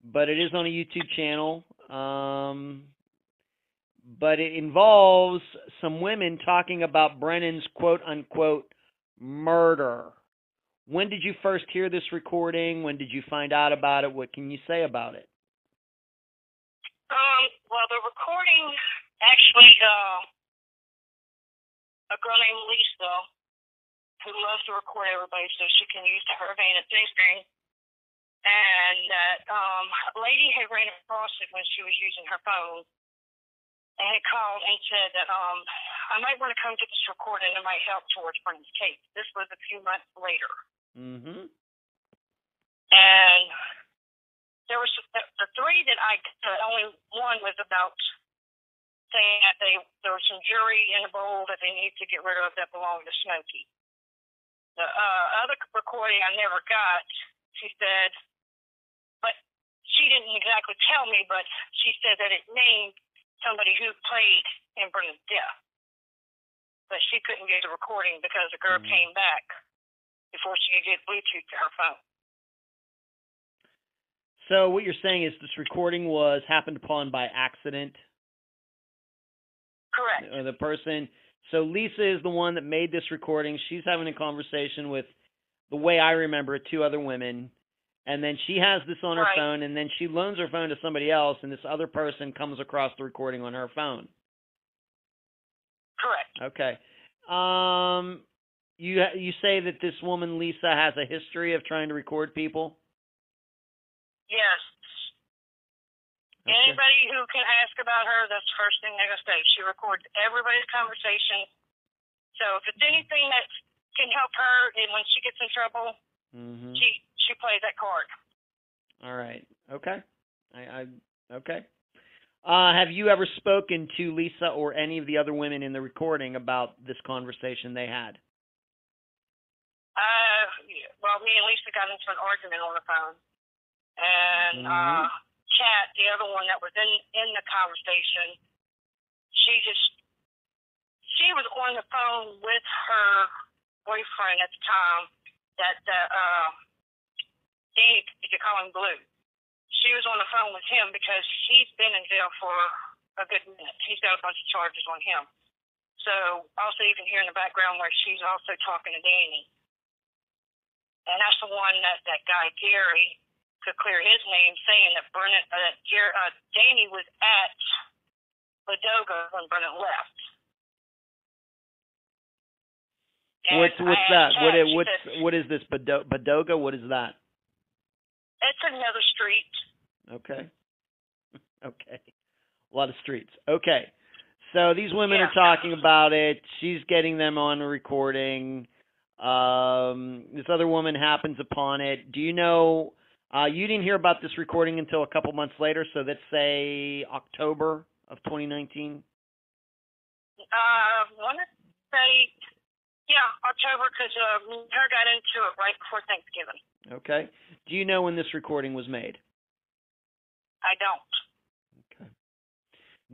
but it is on a YouTube channel. Um but it involves some women talking about Brennan's quote unquote murder. When did you first hear this recording? When did you find out about it? What can you say about it? Um, well, the recording actually, uh, a girl named Lisa, who loves to record everybody so she can use her advantage thing, and that um, a lady had ran across it when she was using her phone, and had called and said that um, I might want to come get this recording. It might help towards Brennan's case. This was a few months later. Mm-hmm. and there was the, the three that I the only one was about saying that they there was some jewelry in the bowl that they need to get rid of that belonged to Simolke. The uh, other recording I never got. She said, but she didn't exactly tell me, but she said that it named somebody who played in Brennan's death. But she couldn't get the recording because the girl Mhm. came back before she could get Bluetooth to her phone. So what you're saying is this recording was happened upon by accident. Correct. The person. So Lisa is the one that made this recording. She's having a conversation with, the way I remember it, two other women, and then she has this on her Right. phone, and then she loans her phone to somebody else, and this other person comes across the recording on her phone. Correct. Okay. Um, you you say that this woman Lisa has a history of trying to record people. Yes. Okay. Anybody who can ask about her, that's the first thing they're gonna say. She records everybody's conversation. So if it's anything that can help her, and when she gets in trouble, hmm she she plays that card. All right. Okay. I, I okay. Uh, have you ever spoken to Lisa or any of the other women in the recording about this conversation they had? Uh, well, me and Lisa got into an argument on the phone, and Mhm. uh, Kat, the other one that was in in the conversation, she just she was on the phone with her boyfriend at the time. That that uh, Danny, you call him Blue. She was on the phone with him because he's been in jail for a good minute. He's got a bunch of charges on him. So also you can hear in the background where she's also talking to Danny and that's the one that that guy Gary could clear his name, saying that Brennan, uh, that Jer- uh, Danny was at Ladoga when Brennan left. And What's what's I that? What Kat, i- what's said, what is this Bado- Badoga? What is that? It's another street. Okay. Okay. A lot of streets. Okay. So these women Yeah. are talking about it. She's getting them on a recording. Um, this other woman happens upon it. Do you know? Uh, you didn't hear about this recording until a couple months later, so let's say October of 2019. Uh, want to say, yeah, October, because uh, her got into it right before Thanksgiving. Okay. Do you know when this recording was made? I don't. Okay.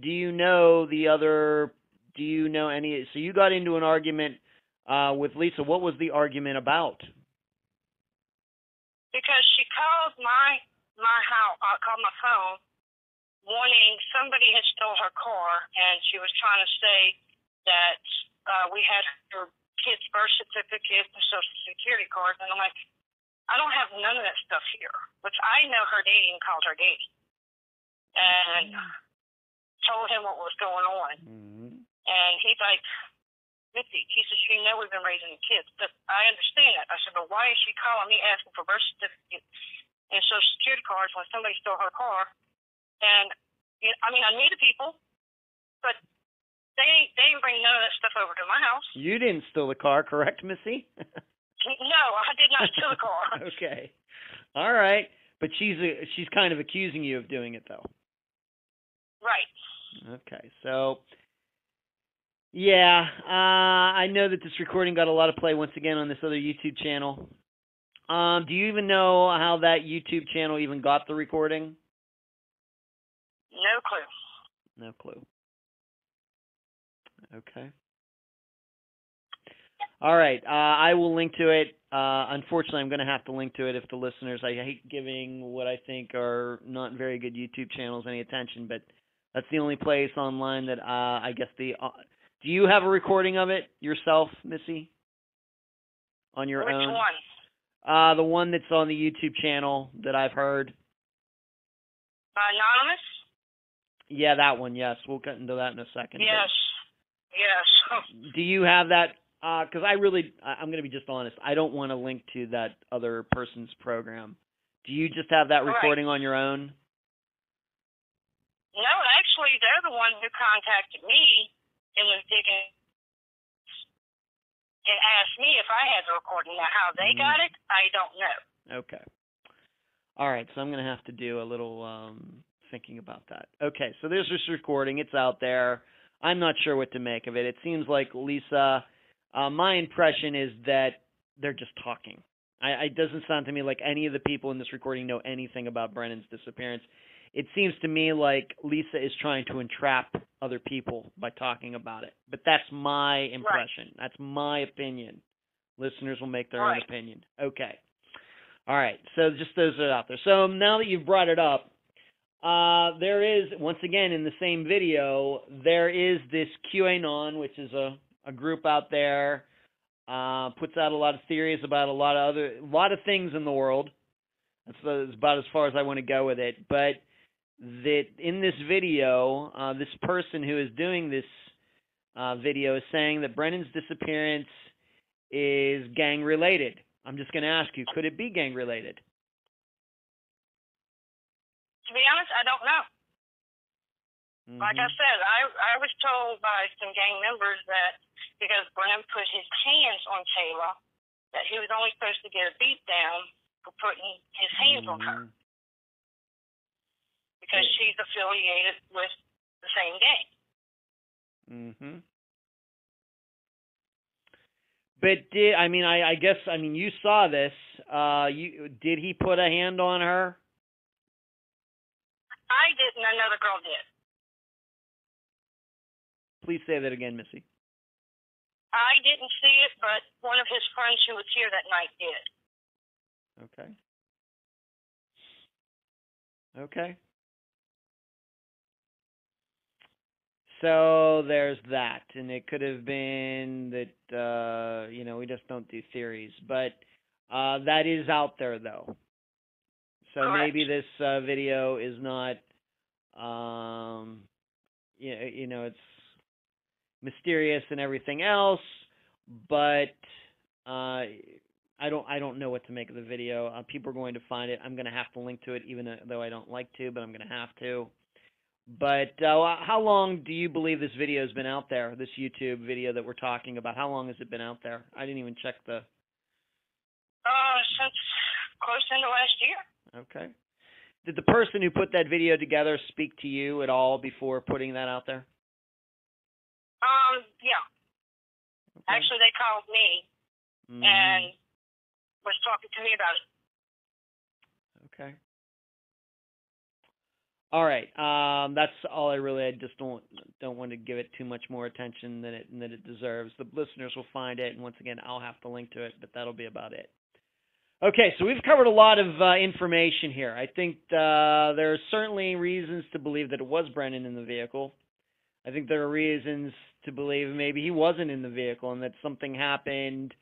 Do you know the other? Do you know any? So you got into an argument uh, with Lisa. What was the argument about? Because she called my my house, uh, called my phone, wanting somebody had stole her car, and she was trying to say that uh, we had her kid's birth certificate and social security cards, and I'm like, I don't have none of that stuff here, which I know her daddy and called her daddy, and told him what was going on, Mm-hmm. and he's like. Missy, he says, you know we've been raising the kids. But I understand that. I said, but why is she calling me asking for birth certificate and social security cards when somebody stole her car? And you know, I mean, I knew the people, but they they didn't bring none of that stuff over to my house. You didn't steal the car, correct, Missy? No, I did not steal the car. okay. All right. But she's a, she's kind of accusing you of doing it though. right. Okay. So yeah, uh I know that this recording got a lot of play once again on this other YouTube channel. Um do you even know how that YouTube channel even got the recording? No clue. No clue. Okay. All right. Uh, I will link to it. Uh, unfortunately, I'm going to have to link to it if the listeners. I hate giving what I think are not very good YouTube channels any attention, but that's the only place online that uh, I guess the. Uh, do you have a recording of it yourself, Missy? On your Which own? one? Uh, the one that's on the YouTube channel that I've heard. Anonymous? Yeah, that one. Yes, we'll get into that in a second. Yes. Yes. do you have that because i really i'm going to be just honest i don't want to link to that other person's program do you just have that Right. recording on your own No, actually, they're the ones who contacted me and was digging and asked me if I had the recording. Now, how they Mhm. got it, I don't know. okay all right so i'm going to have to do a little um thinking about that okay so there's this recording it's out there i'm not sure what to make of it it seems like lisa uh, my impression is that they're just talking I, it doesn't sound to me like any of the people in this recording know anything about Brennan's disappearance. It seems to me like Lisa is trying to entrap other people by talking about it. But that's my impression. That's my opinion. Listeners will make their own Right. opinion. Okay. All right. So just those are out there. So now that you've brought it up, uh, there is once again in the same video there is this QAnon, which is a a group out there uh, puts out a lot of theories about a lot of other, a lot of things in the world. That's, that's about as far as I want to go with it. But that in this video, uh, this person who is doing this uh, video is saying that Brennan's disappearance is gang related. I'm just going to ask you, could it be gang related? To be honest, I don't know. Like I Mhm. said, I I was told by some gang members that because Brennan put his hands on Taylor, that he was only supposed to get a beat down for putting his hands on her Mhm. Because she's affiliated with the same gang. Mhm. But did I mean I I guess I mean you saw this. Uh you did he put a hand on her? I didn't. Another girl did. Please say that again, Missy. I didn't see it, but one of his friends who was here that night did. Okay. Okay. So there's that, and it could have been that uh, you know we just don't do theories, but uh, that is out there though. So Correct. maybe this uh, video is not, um, you, you know, it's mysterious and everything else, but uh, I don't I don't know what to make of the video. Uh, people are going to find it. I'm going to have to link to it, even though I don't like to, but I'm going to have to. But uh, how long do you believe this video has been out there? This YouTube video that we're talking about, how long has it been out there? I didn't even check the. Uh, since close into last year. Okay. Did the person who put that video together speak to you at all before putting that out there? Um. Yeah. Okay. Actually, they called me mm -hmm. and was talking to me about it. Okay. All right. Um, that's all I really. I just don't don't want to give it too much more attention than it than it deserves. The listeners will find it, and once again, I'll have to link to it, but that'll be about it. Okay, so we've covered a lot of uh, information here. I think uh, there are certainly reasons to believe that it was Brennan in the vehicle. I think there are reasons to believe maybe he wasn't in the vehicle and that something happened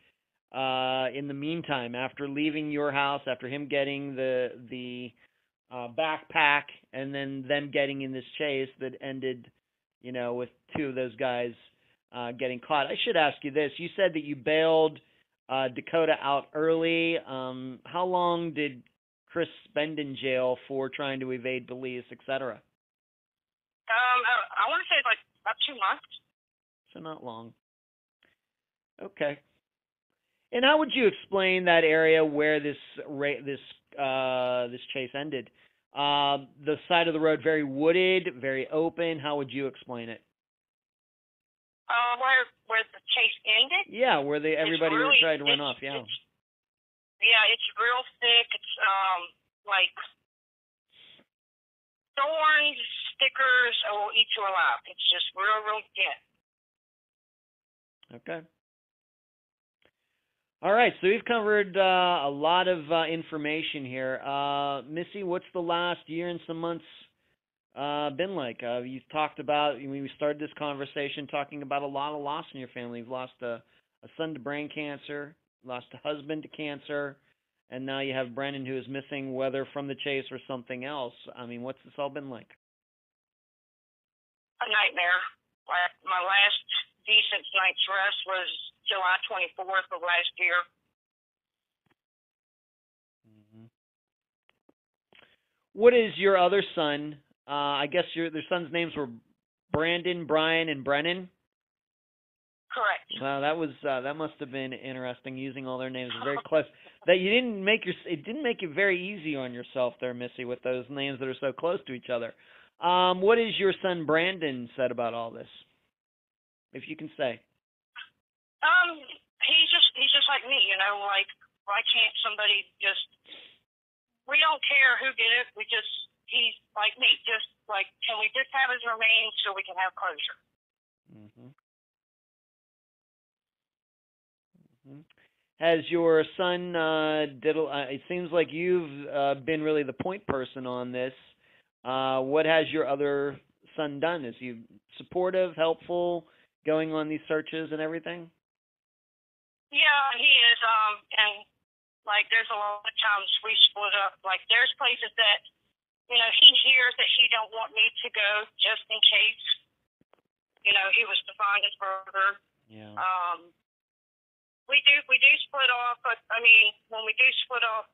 uh, in the meantime after leaving your house, after him getting the the uh, backpack, and then them getting in this chase that ended, you know, with two of those guys uh, getting caught. I should ask you this: You said that you bailed uh, Dakota out early. Um, how long did Chris spend in jail for trying to evade police, et cetera? Um, I, I want to say like about two months. So not long. Okay. And how would you explain that area where this ra- this uh, this chase ended? Um, the side of the road very wooded, very open. How would you explain it? Uh, where where the chase ended. Yeah, where they everybody really, tried to run off. Yeah. It's, yeah, it's real thick. It's um like thorns, stickers, or will eat you alive. It's just real, real thin. Okay. All right, so we've covered uh, a lot of uh, information here. Uh, Missy, what's the last year and some months uh, been like? Uh, you've talked about, we started this conversation, talking about a lot of loss in your family. You've lost a, a son to brain cancer, lost a husband to cancer, and now you have Brennan who is missing, whether from the chase or something else. I mean, what's this all been like? A nightmare. My last decent night's rest was July 24th of last year. hmm What is your other son? Uh, I guess your their sons' names were Brandon, Brian, and Brennan. Correct. Wow, that was uh, that must have been interesting using all their names. Very close. That you didn't make your it didn't make it very easy on yourself there, Missy, with those names that are so close to each other. Um, what is your son Brandon said about all this? If you can say. Um, he's just he's just like me, you know. Like, why can't somebody just? We don't care who did it. We just he's like me. Just like, can we just have his remains so we can have closure? hmm hmm Has your son uh, did? a- Uh, it seems like you've uh, been really the point person on this. Uh, what has your other son done? Is he supportive, helpful, going on these searches and everything? Yeah, he is. Um, and like, there's a lot of times we split up. Like, there's places that you know he hears that he don't want me to go just in case. You know, he was to find his brother. Yeah. Um, we do we do split off, but I mean, when we do split off,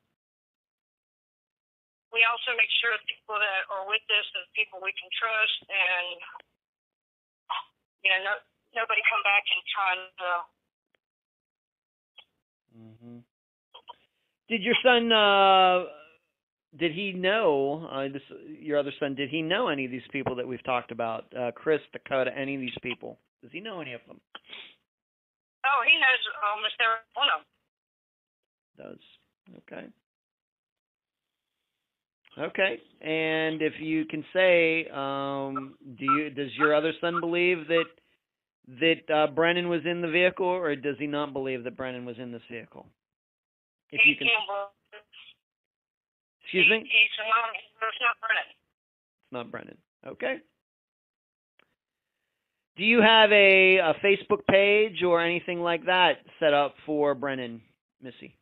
we also make sure the people that are with us are people we can trust, and you know, no, nobody come back and try to. hmm Did your son? Uh, did he know? Uh, this your other son? Did he know any of these people that we've talked about? Uh, Chris, Dakota, any of these people? Does he know any of them? Oh, he knows almost every one of them. Does okay. Okay, and if you can say, um, do you does your other son believe that that uh, Brennan was in the vehicle, or does he not believe that Brennan was in this vehicle? If he you can, excuse he, me, He's not. It's not Brennan. it's not Brennan. Okay. Do you have a, a Facebook page or anything like that set up for Brennan, Missy?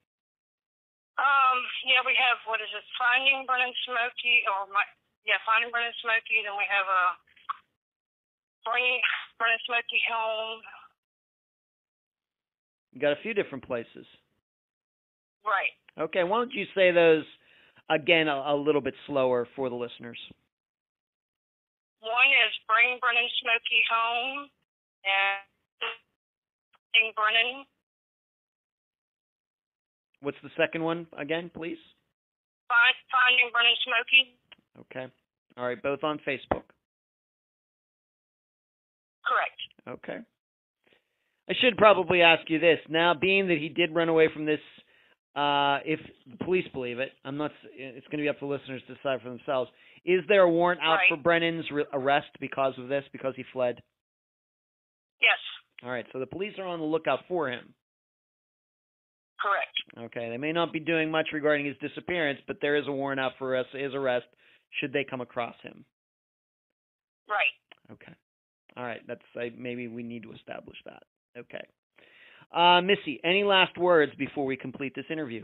Um, yeah, we have what is it? Finding Brennan Simolke, or my yeah, Finding Brennan Simolke. Then we have a Bringing Brennan Simolke home. You got a few different places. Right. Okay, why don't you say those again a, a little bit slower for the listeners? One is Bring Brennan Simolke home, and Bring Brennan. What's the second one again, please? Find, finding Brennan Simolke. Okay. All right, both on Facebook. Correct. Okay. I should probably ask you this. Now, being that he did run away from this, uh, if the police believe it, I'm not. It's going to be up to listeners to decide for themselves. Is there a warrant out Right. for Brennan's re- arrest because of this? Because he fled? Yes. All right. So the police are on the lookout for him. Correct. Okay. They may not be doing much regarding his disappearance, but there is a warrant out for his arrest should they come across him. Right. Okay. All right. That's I, maybe we need to establish that. Okay. Uh, Missy, any last words before we complete this interview?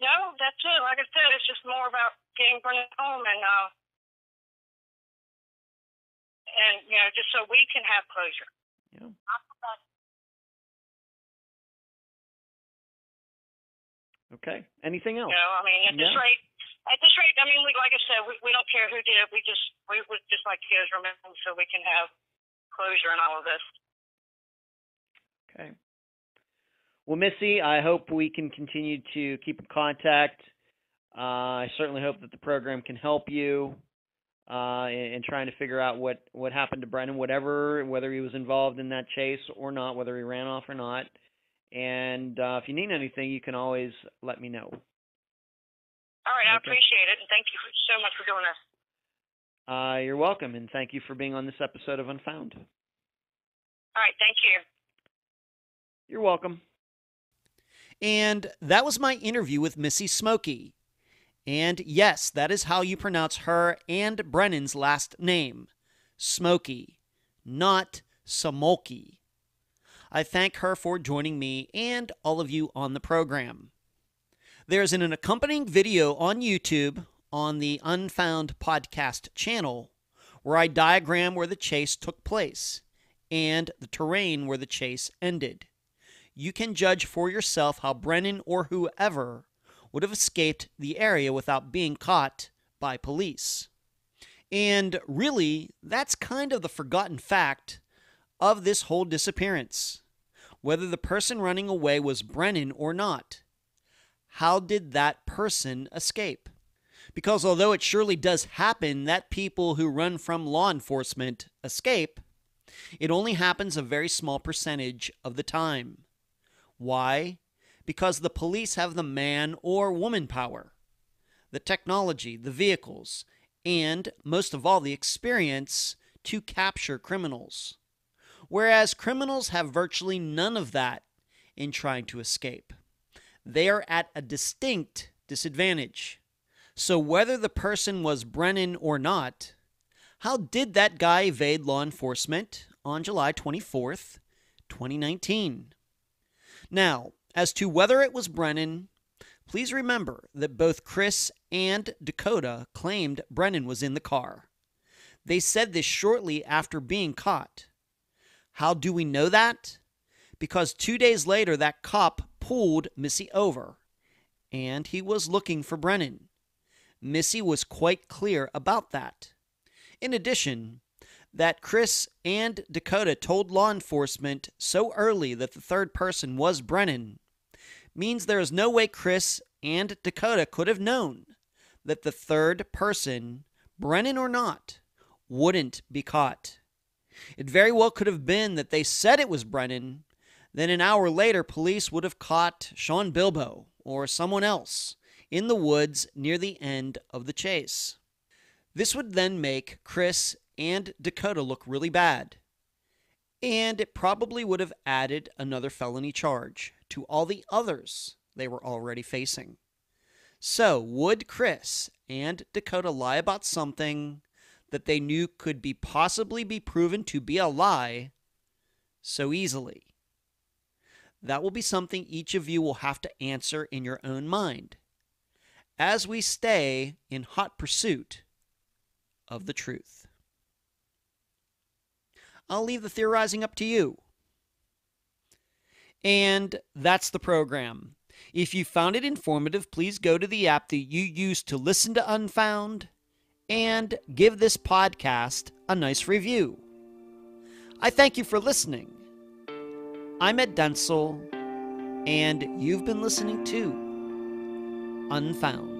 No, that's it. Like I said, it's just more about getting Brennan home and uh, and you know, just so we can have closure. Yeah. Okay. Anything else? You know, I mean, at this Yeah. rate, at this rate, I mean, we, like I said, we, we don't care who did it. We just we would just like to get his remains so we can have closure in all of this. Okay. Well, Missy, I hope we can continue to keep in contact. Uh, I certainly hope that the program can help you uh, in, in trying to figure out what, what happened to Brennan, whatever, whether he was involved in that chase or not, whether he ran off or not. And uh, if you need anything, you can always let me know. All right, I appreciate it, and thank you so much for doing this. Uh, you're welcome, and thank you for being on this episode of Unfound. All right, thank you. You're welcome. And that was my interview with Missy Simolke. And yes, that is how you pronounce her and Brennan's last name Smokey, not Samolky. I thank her for joining me and all of you on the program. There's an accompanying video on YouTube on the Unfound Podcast channel where I diagram where the chase took place and the terrain where the chase ended you can judge for yourself how Brennan or whoever would have escaped the area without being caught by police. And really, that's kind of the forgotten fact of this whole disappearance. Whether the person running away was Brennan or not. How did that person escape? Because although it surely does happen that people who run from law enforcement escape, it only happens a very small percentage of the time. Why? Because the police have the man or woman power, the technology, the vehicles, and most of all, the experience to capture criminals. Whereas criminals have virtually none of that in trying to escape. They are at a distinct disadvantage. So, whether the person was Brennan or not, how did that guy evade law enforcement on July 24th, 2019? Now, as to whether it was Brennan, please remember that both Chris and Dakota claimed Brennan was in the car. They said this shortly after being caught. How do we know that? Because two days later, that cop pulled Missy over, and he was looking for Brennan. Missy was quite clear about that. In addition, that Chris and Dakota told law enforcement so early that the third person was Brennan means there is no way Chris and Dakota could have known that the third person, Brennan or not, wouldn't be caught. It very well could have been that they said it was Brennan, then an hour later, police would have caught Sean Bilbo or someone else in the woods near the end of the chase. This would then make Chris and Dakota look really bad. And it probably would have added another felony charge to all the others they were already facing. So, would Chris and Dakota lie about something that they knew could be possibly be proven to be a lie so easily? That will be something each of you will have to answer in your own mind as we stay in hot pursuit of the truth. I'll leave the theorizing up to you. And that's the program. If you found it informative, please go to the app that you use to listen to Unfound and give this podcast a nice review. I thank you for listening. I'm Ed Dentzel, and you've been listening to unfound.